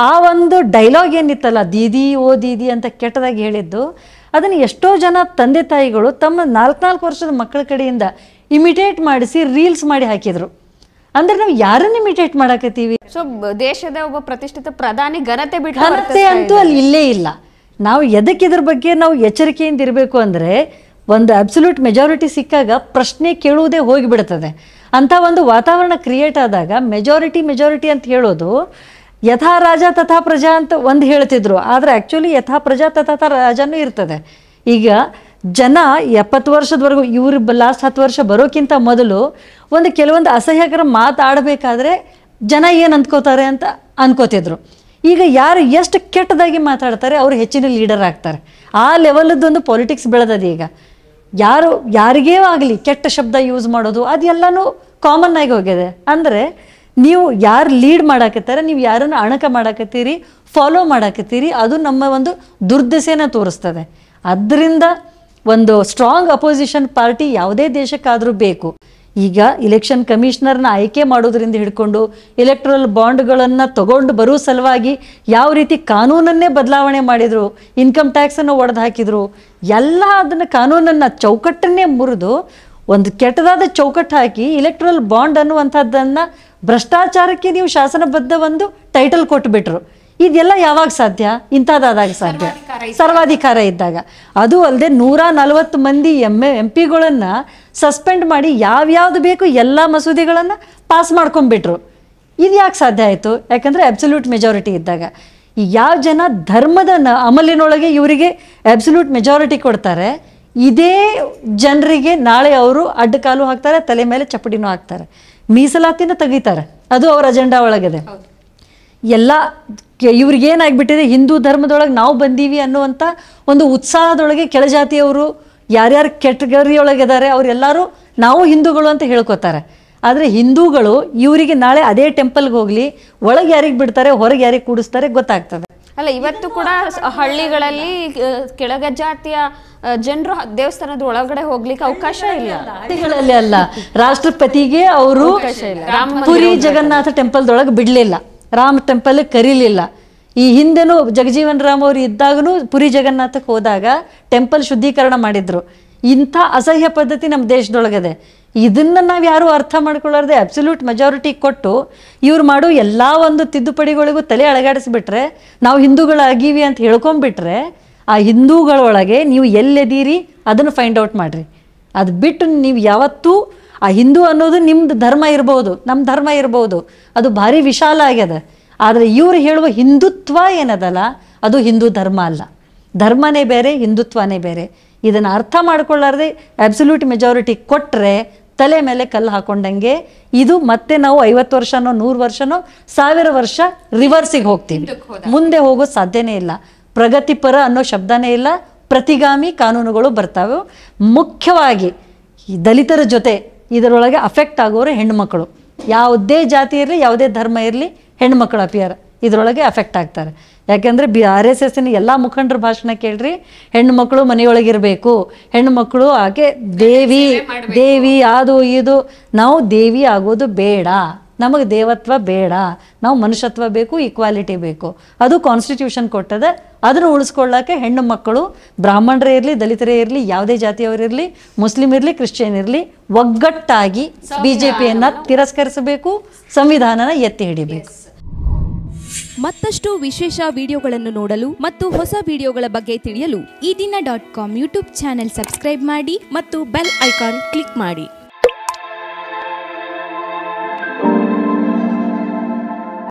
ಆ ಒಂದು ಡೈಲಾಗ್ ಏನಿತ್ತಲ್ಲ, ದೀದಿ ಓ ದೀದಿ ಅಂತ ಕೆಟ್ಟದಾಗಿ ಹೇಳಿದ್ದು, ಅದನ್ನು ಎಷ್ಟೋ ಜನ ತಂದೆ ತಾಯಿಗಳು ತಮ್ಮ ನಾಲ್ಕು ನಾಲ್ಕು ವರ್ಷದ ಮಕ್ಕಳ ಕಡೆಯಿಂದ ಇಮಿಟೇಟ್ ಮಾಡಿಸಿ ರೀಲ್ಸ್ ಮಾಡಿ ಹಾಕಿದ್ರು. ಅಂದ್ರೆ ನಾವು ಯಾರನ್ನ ಇಮಿಟೇಟ್ ಮಾಡಾಕತ್ತೀವಿ? ಸೊ ದೇಶದ ಒಬ್ಬ ಪ್ರತಿಷ್ಠಿತ ಪ್ರಧಾನಿ ಘನತೆ ಬಿಟ್ಟು ಘನತೆ ಅಂತೂ ಅಲ್ಲಿ ಇಲ್ಲೇ ಇಲ್ಲ. ನಾವು ಎದಕ್ಕೆ ಇದ್ರ ಬಗ್ಗೆ ನಾವು ಎಚ್ಚರಿಕೆಯಿಂದ ಇರಬೇಕು ಅಂದರೆ ಒಂದು ಅಬ್ಸಲ್ಯೂಟ್ ಮೆಜಾರಿಟಿ ಸಿಕ್ಕಾಗ ಪ್ರಶ್ನೆ ಕೇಳುವುದೇ ಹೋಗಿಬಿಡುತ್ತದೆ ಅಂತ ಒಂದು ವಾತಾವರಣ ಕ್ರಿಯೇಟ್ ಆದಾಗ ಮೆಜಾರಿಟಿ ಮೆಜಾರಿಟಿ ಅಂತ ಹೇಳೋದು ಯಥಾ ರಾಜ ತಥಾ ಪ್ರಜಾ ಅಂತ ಒಂದು ಹೇಳ್ತಿದ್ರು. ಆದರೆ ಆ್ಯಕ್ಚುಲಿ ಯಥಾ ಪ್ರಜಾ ತಥಾ ರಾಜನೂ ಇರ್ತದೆ. ಈಗ ಜನ ಎಪ್ಪತ್ತು ವರ್ಷದವರೆಗೂ ಇವರು ಲಾಸ್ಟ್ ಹತ್ತು ವರ್ಷ ಬರೋಕ್ಕಿಂತ ಮೊದಲು ಒಂದು ಕೆಲವೊಂದು ಅಸಹ್ಯಕರ ಮಾತಾಡಬೇಕಾದ್ರೆ ಜನ ಏನು ಅಂದ್ಕೋತಾರೆ ಅಂತ ಅನ್ಕೋತಿದ್ರು. ಈಗ ಯಾರು ಎಷ್ಟು ಕೆಟ್ಟದಾಗಿ ಮಾತಾಡ್ತಾರೆ ಅವರು ಹೆಚ್ಚಿನ ಲೀಡರ್ ಆಗ್ತಾರೆ. ಆ ಲೆವೆಲದ್ದೊಂದು ಪಾಲಿಟಿಕ್ಸ್ ಬೆಳೆದದೆ ಈಗ. ಯಾರು, ಯಾರಿಗೇ ಆಗಲಿ ಕೆಟ್ಟ ಶಬ್ದ ಯೂಸ್ ಮಾಡೋದು ಅದೆಲ್ಲನೂ ಕಾಮನ್ ಆಗಿ ಹೋಗಿದೆ. ಅಂದರೆ ನೀವು ಯಾರು ಲೀಡ್ ಮಾಡಾಕತ್ತಾರೆ, ನೀವು ಯಾರನ್ನು ಅಣಕ ಮಾಡಾಕತ್ತೀರಿ ಫಾಲೋ ಮಾಡಾಕತ್ತೀರಿ, ಅದು ನಮ್ಮ ಒಂದು ದುರ್ದಶೆನ ತೋರಿಸ್ತದೆ. ಅದರಿಂದ ಒಂದು ಸ್ಟ್ರಾಂಗ್ ಅಪೋಸಿಷನ್ ಪಾರ್ಟಿ ಯಾವುದೇ ದೇಶಕ್ಕಾದರೂ ಬೇಕು. ಈಗ ಇಲೆಕ್ಷನ್ ಕಮಿಷನರ್ನ ಆಯ್ಕೆ ಮಾಡೋದ್ರಿಂದ ಹಿಡ್ಕೊಂಡು ಎಲೆಕ್ಟ್ರಲ್ ಬಾಂಡ್ಗಳನ್ನು ತಗೊಂಡು ಬರೋ ಸಲುವಾಗಿ ಯಾವ ರೀತಿ ಕಾನೂನನ್ನೇ ಬದಲಾವಣೆ ಮಾಡಿದರು ಇನ್ಕಮ್ ಟ್ಯಾಕ್ಸನ್ನು ಒಡೆದು ಹಾಕಿದರು, ಎಲ್ಲ ಅದನ್ನು ಕಾನೂನನ್ನು ಚೌಕಟ್ಟನ್ನೇ ಮುರಿದು ಒಂದು ಕೆಟ್ಟದಾದ ಚೌಕಟ್ಟು ಹಾಕಿ ಇಲೆಕ್ಟ್ರಲ್ ಬಾಂಡ್ ಅನ್ನುವಂಥದ್ದನ್ನು ಭ್ರಷ್ಟಾಚಾರಕ್ಕೆ ನೀವು ಶಾಸನಬದ್ಧ ಒಂದು ಟೈಟಲ್ ಕೊಟ್ಟುಬಿಟ್ರು ಇದೆಲ್ಲ ಯಾವಾಗ ಸಾಧ್ಯ? ಇಂಥದ್ದಾದಾಗ ಸಾಧ್ಯ. ಸರ್ವಾಧಿಕಾರ ಇದ್ದಾಗ. ಅದು ಅಲ್ಲದೆ ನೂರ ನಲವತ್ತು ಮಂದಿ ಎಂ ಎಂ ಪಿಗಳನ್ನು ಸಸ್ಪೆಂಡ್ ಮಾಡಿ ಯಾವ್ಯಾವ್ದು ಬೇಕು ಎಲ್ಲ ಮಸೂದೆಗಳನ್ನು ಪಾಸ್ ಮಾಡ್ಕೊಂಡ್ಬಿಟ್ರು. ಇದು ಯಾಕೆ ಸಾಧ್ಯ ಆಯಿತು? ಯಾಕಂದರೆ ಅಬ್ಸಲ್ಯೂಟ್ ಮೆಜಾರಿಟಿ ಇದ್ದಾಗ. ಯಾವ ಜನ ಧರ್ಮದ ನ- ಅಮಲಿನೊಳಗೆ ಇವರಿಗೆ ಅಬ್ಸಲ್ಯೂಟ್ ಮೆಜಾರಿಟಿ ಕೊಡ್ತಾರೆ ಇದೇ ಜನರಿಗೆ ನಾಳೆ ಅವರು ಅಡ್ಡಕಾಲು ಹಾಕ್ತಾರೆ ತಲೆ ಮೇಲೆ ಚಪ್ಪಡಿನೂ ಹಾಕ್ತಾರೆ. ಮೀಸಲಾತಿನ ತೆಗಿತಾರೆ. ಅದು ಅವ್ರ ಅಜೆಂಡಾ ಒಳಗಿದೆ. ಎಲ್ಲ ಇವ್ರಿಗೇನಾಗ್ಬಿಟ್ಟಿದೆ ಹಿಂದೂ ಧರ್ಮದೊಳಗೆ ನಾವು ಬಂದೀವಿ ಅನ್ನುವಂಥ ಒಂದು ಉತ್ಸಾಹದೊಳಗೆ ಕೆಳಜಾತಿಯವರು ಯಾರ್ಯಾರು ಕೆಟಗರಿಯೊಳಗಿದ್ದಾರೆ ಅವರೆಲ್ಲರೂ ನಾವು ಹಿಂದೂಗಳು ಅಂತ ಹೇಳ್ಕೊತಾರೆ. ಆದರೆ ಹಿಂದೂಗಳು ಇವರಿಗೆ ನಾಳೆ ಅದೇ ಟೆಂಪಲ್ಗೆ ಹೋಗಲಿ ಒಳಗೆ ಯಾರಿಗೆ ಬಿಡ್ತಾರೆ ಹೊರಗೆ ಯಾರಿಗೆ ಕೂಡಿಸ್ತಾರೆ ಗೊತ್ತಾಗ್ತದೆ. ಅಲ್ಲ ಇವತ್ತು ಕೂಡ ಹಳ್ಳಿಗಳಲ್ಲಿ ಕೆಳಗ ಜಾತಿಯ ಜನರು ದೇವಸ್ಥಾನದ ಒಳಗಡೆ ಹೋಗ್ಲಿಕ್ಕೆ ಅವಕಾಶ ಇಲ್ಲ. ಹಳ್ಳಿಗಳಲ್ಲಿ ಅಲ್ಲ. ರಾಷ್ಟ್ರಪತಿಗೆ ಅವರು ಪುರಿ ಜಗನ್ನಾಥ ಟೆಂಪಲ್ದೊಳಗೆ ಬಿಡಲಿಲ್ಲ. ರಾಮ್ ಟೆಂಪಲ್ ಕರೀಲಿಲ್ಲ. ಈ ಹಿಂದೆನೂ ಜಗಜೀವನ್ ರಾಮ್ ಅವರು ಇದ್ದಾಗಲೂ ಪುರಿ ಜಗನ್ನಾಥಕ್ಕೆ ಹೋದಾಗ ಟೆಂಪಲ್ ಶುದ್ಧೀಕರಣ ಮಾಡಿದ್ರು. ಇಂಥ ಅಸಹ್ಯ ಪದ್ಧತಿ ನಮ್ಮ ದೇಶದೊಳಗದೆ. ಇದನ್ನ ನಾವು ಯಾರು ಅರ್ಥ ಮಾಡ್ಕೊಳ್ಳಾರ್ದೆ ಅಬ್ಸಲ್ಯೂಟ್ ಮೆಜಾರಿಟಿ ಕೊಟ್ಟು ಇವ್ರು ಮಾಡೋ ಎಲ್ಲ ಒಂದು ತಿದ್ದುಪಡಿಗಳಿಗೂ ತಲೆ ಅಳಗಾಡಿಸ್ಬಿಟ್ರೆ, ನಾವು ಹಿಂದೂಗಳಾಗೀವಿ ಅಂತ ಹೇಳ್ಕೊಂಬಿಟ್ರೆ ಆ ಹಿಂದೂಗಳೊಳಗೆ ನೀವು ಎಲ್ಲೆದೀರಿ, ಅದನ್ನು ಫೈಂಡ್ ಔಟ್ ಮಾಡಿರಿ. ಅದು ಬಿಟ್ಟು ನೀವು ಯಾವತ್ತೂ ಆ ಹಿಂದೂ ಅನ್ನೋದು ನಿಮ್ದು ಧರ್ಮ ಇರ್ಬೋದು ನಮ್ಮ ಧರ್ಮ ಇರ್ಬೋದು ಅದು ಭಾರಿ ವಿಶಾಲ ಆಗ್ಯದ. ಆದರೆ ಇವ್ರು ಹೇಳುವ ಹಿಂದುತ್ವ ಏನದಲ್ಲ ಅದು ಹಿಂದೂ ಧರ್ಮ ಅಲ್ಲ. ಧರ್ಮನೇ ಬೇರೆ ಹಿಂದುತ್ವನೇ ಬೇರೆ. ಇದನ್ನು ಅರ್ಥ ಮಾಡ್ಕೊಳ್ಳಾರ್ದೆ ಅಬ್ಸಲ್ಯೂಟ್ ಮೆಜಾರಿಟಿ ಕೊಟ್ಟರೆ ತಲೆ ಮೇಲೆ ಕಲ್ಲು ಹಾಕೊಂಡಂಗೆ ಇದು ಮತ್ತೆ ನಾವು ಐವತ್ತು ವರ್ಷನೋ ನೂರು ವರ್ಷನೋ ಸಾವಿರ ವರ್ಷ ರಿವರ್ಸಿಗೆ ಹೋಗ್ತೀವಿ. ಮುಂದೆ ಹೋಗೋ ಸಾಧ್ಯನೇ ಇಲ್ಲ. ಪ್ರಗತಿಪರ ಅನ್ನೋ ಶಬ್ದನೇ ಇಲ್ಲ. ಪ್ರತಿಗಾಮಿ ಕಾನೂನುಗಳು ಬರ್ತಾವೆ. ಮುಖ್ಯವಾಗಿ ದಲಿತರ ಜೊತೆ ಇದರೊಳಗೆ ಅಫೆಕ್ಟ್ ಆಗೋರು ಹೆಣ್ಮಕ್ಳು ಯಾವುದೇ ಜಾತಿ ಇರಲಿ ಯಾವುದೇ ಧರ್ಮ ಇರಲಿ ಹೆಣ್ಮಕ್ಳು ಅಪಿಯರ್. ಇದರೊಳಗೆ ಅಫೆಕ್ಟ್ ಆಗ್ತಾರೆ. ಯಾಕೆಂದರೆ ಬಿ ಆರ್ ಎಸ್ ಎಸ್ಸಿನ ಎಲ್ಲ ಮುಖಂಡರ ಭಾಷಣ ಕೇಳ್ರಿ ಹೆಣ್ಣುಮಕ್ಕಳು ಮನೆಯೊಳಗಿರಬೇಕು. ಹೆಣ್ಣುಮಕ್ಕಳು ಆಕೆ ದೇವಿ ದೇವಿ ಅದು ಇದು ನಾವು ದೇವಿ ಆಗೋದು ಬೇಡ. ನಮಗೆ ದೇವತ್ವ ಬೇಡ ನಾವು ಮನುಷ್ಯತ್ವ ಬೇಕು ಈಕ್ವಾಲಿಟಿ ಬೇಕು. ಅದು ಕಾನ್ಸ್ಟಿಟ್ಯೂಷನ್ ಕೊಟ್ಟದೆ ಅದನ್ನು ಉಳಿಸ್ಕೊಳ್ಳೋಕೆ ಹೆಣ್ಣು ಮಕ್ಕಳು ಬ್ರಾಹ್ಮಣರೇ ಇರಲಿ ದಲಿತರೇ ಇರಲಿ ಯಾವುದೇ ಜಾತಿಯವರಿರಲಿ ಮುಸ್ಲಿಂ ಇರಲಿ ಕ್ರಿಶ್ಚಿಯನ್ ಇರಲಿ ಒಗ್ಗಟ್ಟಾಗಿ ಬಿ ಜೆ ಪಿಯನ್ನು ತಿರಸ್ಕರಿಸಬೇಕು ಸಂವಿಧಾನನ ಎತ್ತಿ ಹಿಡಿಬೇಕು. ಮತ್ತಷ್ಟು ವಿಶೇಷ ವಿಡಿಯೋಗಳನ್ನು ನೋಡಲು ಮತ್ತು ಹೊಸ ವಿಡಿಯೋಗಳ ಬಗ್ಗೆ ತಿಳಿಯಲು Ee Dina dot com YouTube channel subscribe ಮಾಡಿ ಮತ್ತು ಬೆಲ್ ಐಕಾನ್ ಕ್ಲಿಕ್ ಮಾಡಿ.